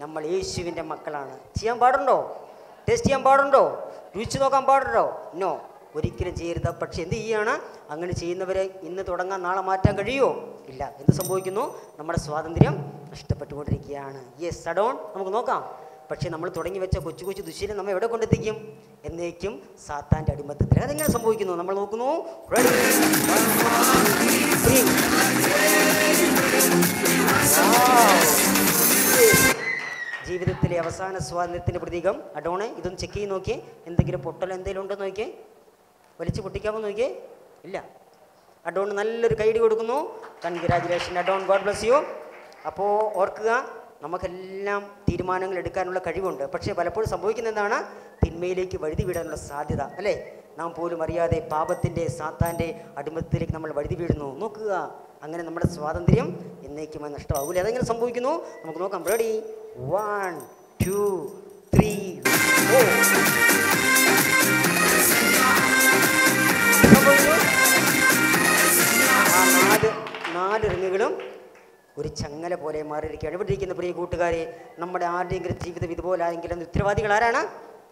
നമ്മൾ യേശുവിന്റെ മക്കളാണ്. ചെയ്യാൻ പാടുണ്ടോ? ടേസ്റ്റ് ചെയ്യാൻ പാടുണ്ടോ? രുചിച്ച് നോക്കാൻ പാടുണ്ടോ? നോ ഒരിക്കലും ചെയ്യരുത്. പക്ഷെ എന്ത് ചെയ്യുകയാണ് അങ്ങനെ ചെയ്യുന്നവരെ ഇന്ന് തുടങ്ങാൻ നാളെ മാറ്റാൻ കഴിയുമോ? ഇല്ല. എന്ത് സംഭവിക്കുന്നു? നമ്മുടെ സ്വാതന്ത്ര്യം നഷ്ടപ്പെട്ടുകൊണ്ടിരിക്കുകയാണ്. യെസ് അഡോൺ നമുക്ക് നോക്കാം. പക്ഷേ നമ്മൾ തുടങ്ങി വെച്ച കൊച്ചു കൊച്ചു ദുശീലം നമ്മൾ എവിടെ കൊണ്ടെത്തിക്കും? എന്നേക്കും സാത്താന്റെ അടിമത്തത്തിൽ അതെങ്ങനെ സംഭവിക്കുന്നു? നമ്മൾ നോക്കുന്നു. ജീവിതത്തിലെ അവസാന സ്വാതന്ത്ര്യത്തിന്റെ പ്രതീകം. അഡോണെ ഇതൊന്ന് ചെക്ക് ചെയ്ത് നോക്കിയേ. എന്തെങ്കിലും പൊട്ടൽ എന്തെങ്കിലും ഉണ്ടോ നോക്കിയേ. വലിച്ചു പൊട്ടിക്കാമോ നോക്കിയേ? ഇല്ല. അഡോൺ നല്ലൊരു കൈഡി കൊടുക്കുന്നു. Congratulation Adon god bless you അപ്പോൾ ഓർക്കുക നമുക്കെല്ലാം തീരുമാനങ്ങൾ എടുക്കാനുള്ള കഴിവുണ്ട്. പക്ഷേ പലപ്പോഴും സംഭവിക്കുന്ന എന്താണ്? തിന്മയിലേക്ക് വഴുതി വീടാനുള്ള സാധ്യത. അല്ലേ? നാം പോലും അറിയാതെ പാപത്തിന്റെ സാത്താന്റെ അടിമത്തത്തിലേക്ക് നമ്മൾ വഴുതി വീഴുന്നു നോക്കുക. അങ്ങനെ നമ്മുടെ സ്വാതന്ത്ര്യം എന്നേക്കുമായി നഷ്ടമാകൂലേ അതെങ്ങനെ സംഭവിക്കുന്നു? നമുക്ക് നോക്കാം. റെഡി വൺ ടു ത്രീ നാല് നാല് റിങ്ങുകളും ഒരു ചങ്ങല പോലെ മാറിയിരിക്കുകയാണ്. ഇവിടെ ഇരിക്കുന്ന പ്രിയ കൂട്ടുകാരെ? നമ്മുടെ ആരുടെയെങ്കിലും ജീവിതം ഇതുപോലെ ആയെങ്കിലും ഉത്തരവാദികൾ ആരാണ്?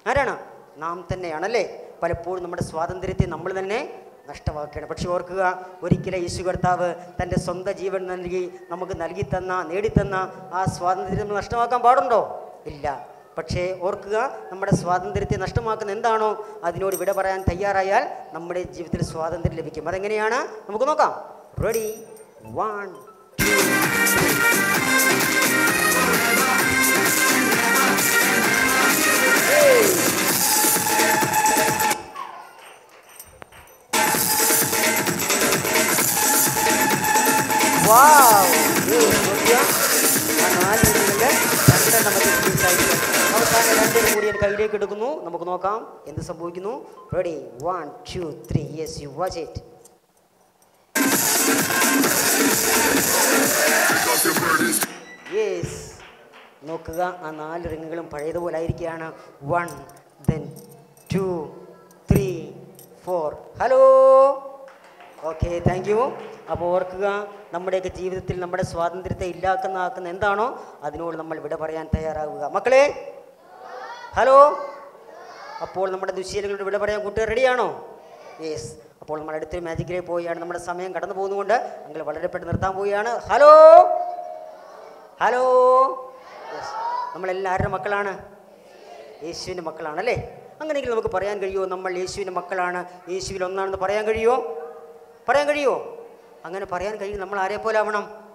ആരാണ്? നാം തന്നെയാണല്ലേ? പലപ്പോഴും നമ്മുടെ സ്വാതന്ത്ര്യത്തെ നമ്മൾ തന്നെ നഷ്ടമാക്കുകയാണ്. പക്ഷെ ഓർക്കുക ഒരിക്കലും യേശു കർത്താവ് തന്റെ സ്വന്തം ജീവൻ നൽകി നമുക്ക് നൽകി തന്ന നേടിത്തന്ന ആ സ്വാതന്ത്ര്യം നമ്മൾ നഷ്ടമാക്കാൻ പാടുണ്ടോ? ഇല്ല. പക്ഷേ ഓർക്കുക നമ്മുടെ സ്വാതന്ത്ര്യത്തെ നഷ്ടമാക്കുന്ന എന്താണോ അതിനോട് വിട പറയാൻ തയ്യാറായാൽ നമ്മുടെ ജീവിതത്തിൽ സ്വാതന്ത്ര്യം ലഭിക്കും. അതെങ്ങനെയാണ്? നമുക്ക് നോക്കാം. റെഡി വൺ കയ്യിലേക്ക് എടുക്കുന്നു നമുക്ക് നോക്കാം എന്ത് സംഭവിക്കുന്നു ready one two three yes you watch it yes നോക്കുക. ആ നാല് റിങ്ങുകളും പഴയതുപോലെ ആയിരിക്കുകയാണ്. One then two three four hello okay thank you അപ്പോൾ ഓർക്കുക നമ്മുടെയൊക്കെ ജീവിതത്തിൽ നമ്മുടെ സ്വാതന്ത്ര്യത്തെ ഇല്ലാക്കുന്ന ആക്കുന്ന എന്താണോ അതിനോട് നമ്മൾ വിട പറയാൻ തയ്യാറാവുക. മക്കളെ? ഹലോ അപ്പോൾ നമ്മുടെ ദുശീലങ്ങളോട് വിട പറയാൻ കൂട്ടുകാർ റെഡിയാണോ? യെസ് അപ്പോൾ നമ്മൾ അടുത്തൊരു മാജിക്കിലേ പോവുകയാണ്. നമ്മുടെ സമയം കടന്നു പോകുന്നതുകൊണ്ട് അങ്ങനെ വളരെ പെട്ടെന്ന് നിർത്താൻ പോവുകയാണ്. ഹലോ ഹലോ യെസ് നമ്മളെല്ലാവരുടെ മക്കളാണ്. യേശുവിന്റെ മക്കളാണ് അല്ലേ? അങ്ങനെയെങ്കിൽ നമുക്ക് പറയാൻ കഴിയുമോ? നമ്മൾ യേശുവിന്റെ മക്കളാണ്. യേശുവിൽ ഒന്നാണെന്ന് പറയാൻ കഴിയുമോ? പറയാൻ കഴിയുമോ? അങ്ങനെ പറയാൻ കഴിയും നമ്മൾ ആരെ പോലെ ആവണം?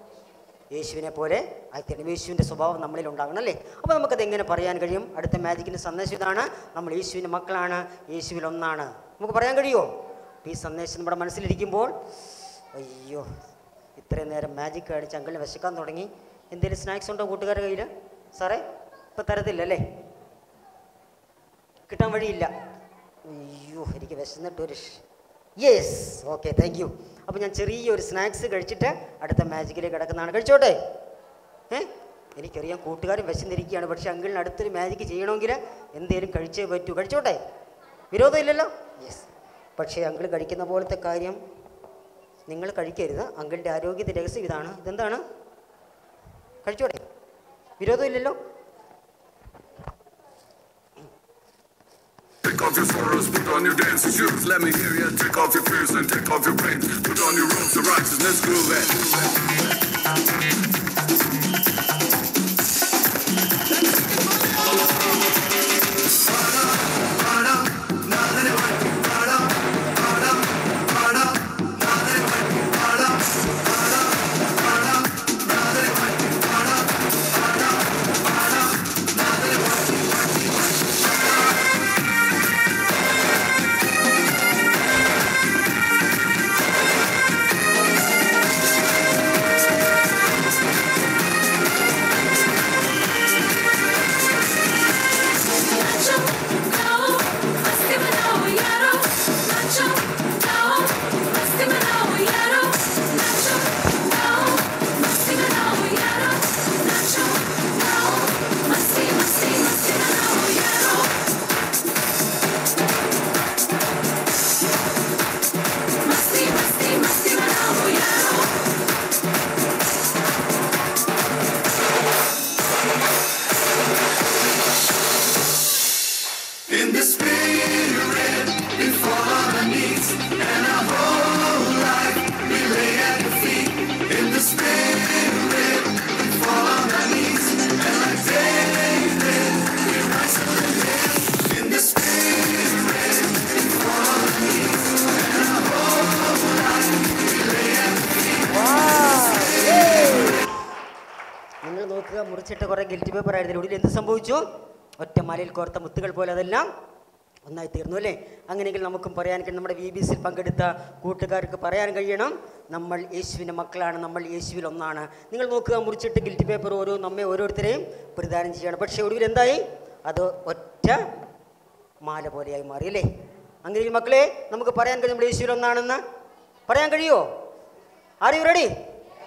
യേശുവിനെ പോലെ ആയിത്തീരണം. യേശുവിന്റെ സ്വഭാവം നമ്മളിൽ ഉണ്ടാകണം അല്ലേ? അപ്പോൾ നമുക്കത് എങ്ങനെ പറയാൻ കഴിയും? അടുത്ത മാജിക്കിന്റെ സന്ദേശം ഇതാണ്. നമ്മൾ യേശുവിന്റെ മക്കളാണ്. യേശുവിൽ ഒന്നാണ്. നമുക്ക് പറയാൻ കഴിയുമോ? ഈ സന്ദേശം നമ്മുടെ മനസ്സിലിരിക്കുമ്പോൾ അയ്യോ ഇത്രയും നേരം മാജിക് കാണിച്ച് അങ്കിളിന് വിശക്കാൻ തുടങ്ങി. എന്തെങ്കിലും സ്നാക്സ് ഉണ്ടോ കൂട്ടുകാരുടെ കയ്യിൽ സാറേ ഇപ്പം തരത്തില്ല അല്ലേ കിട്ടാൻ വഴിയില്ല. അയ്യോ എനിക്ക് വിശന്നിട്ട് ഒരു യെസ് ഓക്കെ താങ്ക് യു അപ്പോൾ ഞാൻ ചെറിയൊരു സ്നാക്സ് കഴിച്ചിട്ട് അടുത്ത മാജിക്കിലേക്ക് കിടക്കുന്നതാണ്. കഴിച്ചോട്ടെ? ഏ? എനിക്കറിയാം കൂട്ടുകാരും വിശന്നിരിക്കുകയാണ്. പക്ഷേ അങ്കിളിന് അടുത്തൊരു മാജിക്ക് ചെയ്യണമെങ്കിൽ എന്തെങ്കിലും കഴിച്ചേ പറ്റൂ. കഴിച്ചോട്ടെ? വിരോധമില്ലല്ലോ യെസ് പക്ഷേ അങ്കിൾ കഴിക്കുന്ന പോലത്തെ കാര്യം നിങ്ങൾ കഴിക്കരുത്. അങ്കിളിന്റെ ആരോഗ്യത്തിന്റെ രഹസ്യം ഇതാണ്. ഇതെന്താണ്? കഴിച്ചോട്ടെ വിരോധമില്ലല്ലോ Take off your sorrows, put on your dancing shoes. Let me hear you. Take off your fears and take off your pain. Put on your robes of righteousness, groove it. Paper എന്ത് സംഭവിച്ചു? ഒറ്റ മലയിൽ കോർത്ത മുത്തുകൾ പോലെ അതെല്ലാം ഒന്നായി തീർന്നു അല്ലേ? അങ്ങനെയെങ്കിൽ നമുക്കും പറയാൻ കഴിയും നമ്മുടെ വി ബി സിയിൽ പങ്കെടുത്ത കൂട്ടുകാർക്ക് പറയാൻ കഴിയണം നമ്മൾ യേശുവിന്റെ മക്കളാണ് നമ്മൾ യേശുവിൽ ഒന്നാണ്. നിങ്ങൾ നോക്കുക മുറിച്ചിട്ട് ഗിൽറ്റ് പേപ്പർ ഓരോ നമ്മെ ഓരോരുത്തരെയും പ്രതിദാനം ചെയ്യണം. പക്ഷേ ഒടുവിൽ എന്തായി? അത് ഒറ്റ മാല പോലെയായി മാറി അല്ലേ? അങ്ങനെയെങ്കിൽ മക്കളെ നമുക്ക് പറയാൻ കഴിയും നമ്മൾ യേശുവിൽ ഒന്നാണെന്ന്. പറയാൻ കഴിയുമോ ആരെയും റെഡി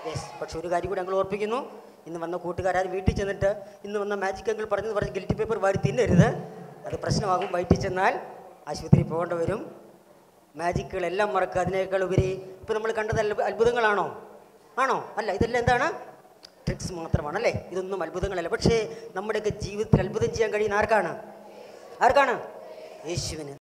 യെസ് പക്ഷെ ഒരു കാര്യം കൂടി ഞങ്ങൾ ഓർപ്പിക്കുന്നു. ഇന്ന് വന്ന കൂട്ടുകാരും വീട്ടിൽ ചെന്നിട്ട് ഇന്ന് വന്ന മാജിക് അങ്കിൾ പറഞ്ഞത് പറഞ്ഞ് ഗിൽറ്റി പേപ്പർ വാരി തിന്നരുത്. അത് പ്രശ്നമാകും. വയറ്റിൽ ചെന്നാൽ ആശുപത്രിയിൽ പോകേണ്ട വരും. മാജിക്കുകളെല്ലാം മറക്കുക. അതിനേക്കാൾ ഉപരി ഇപ്പോൾ നമ്മൾ കണ്ടത് അത്ഭുതങ്ങളാണോ? ആണോ? അല്ല ഇതെല്ലാം എന്താണ്? ട്രിക്സ് മാത്രമാണ് അല്ലേ? ഇതൊന്നും അത്ഭുതങ്ങളല്ല. പക്ഷേ നമ്മുടെയൊക്കെ ജീവിതത്തിൽ അത്ഭുതം ചെയ്യാൻ കഴിയുന്ന ആർക്കാണ്? ആർക്കാണ്? യേശുവിന്.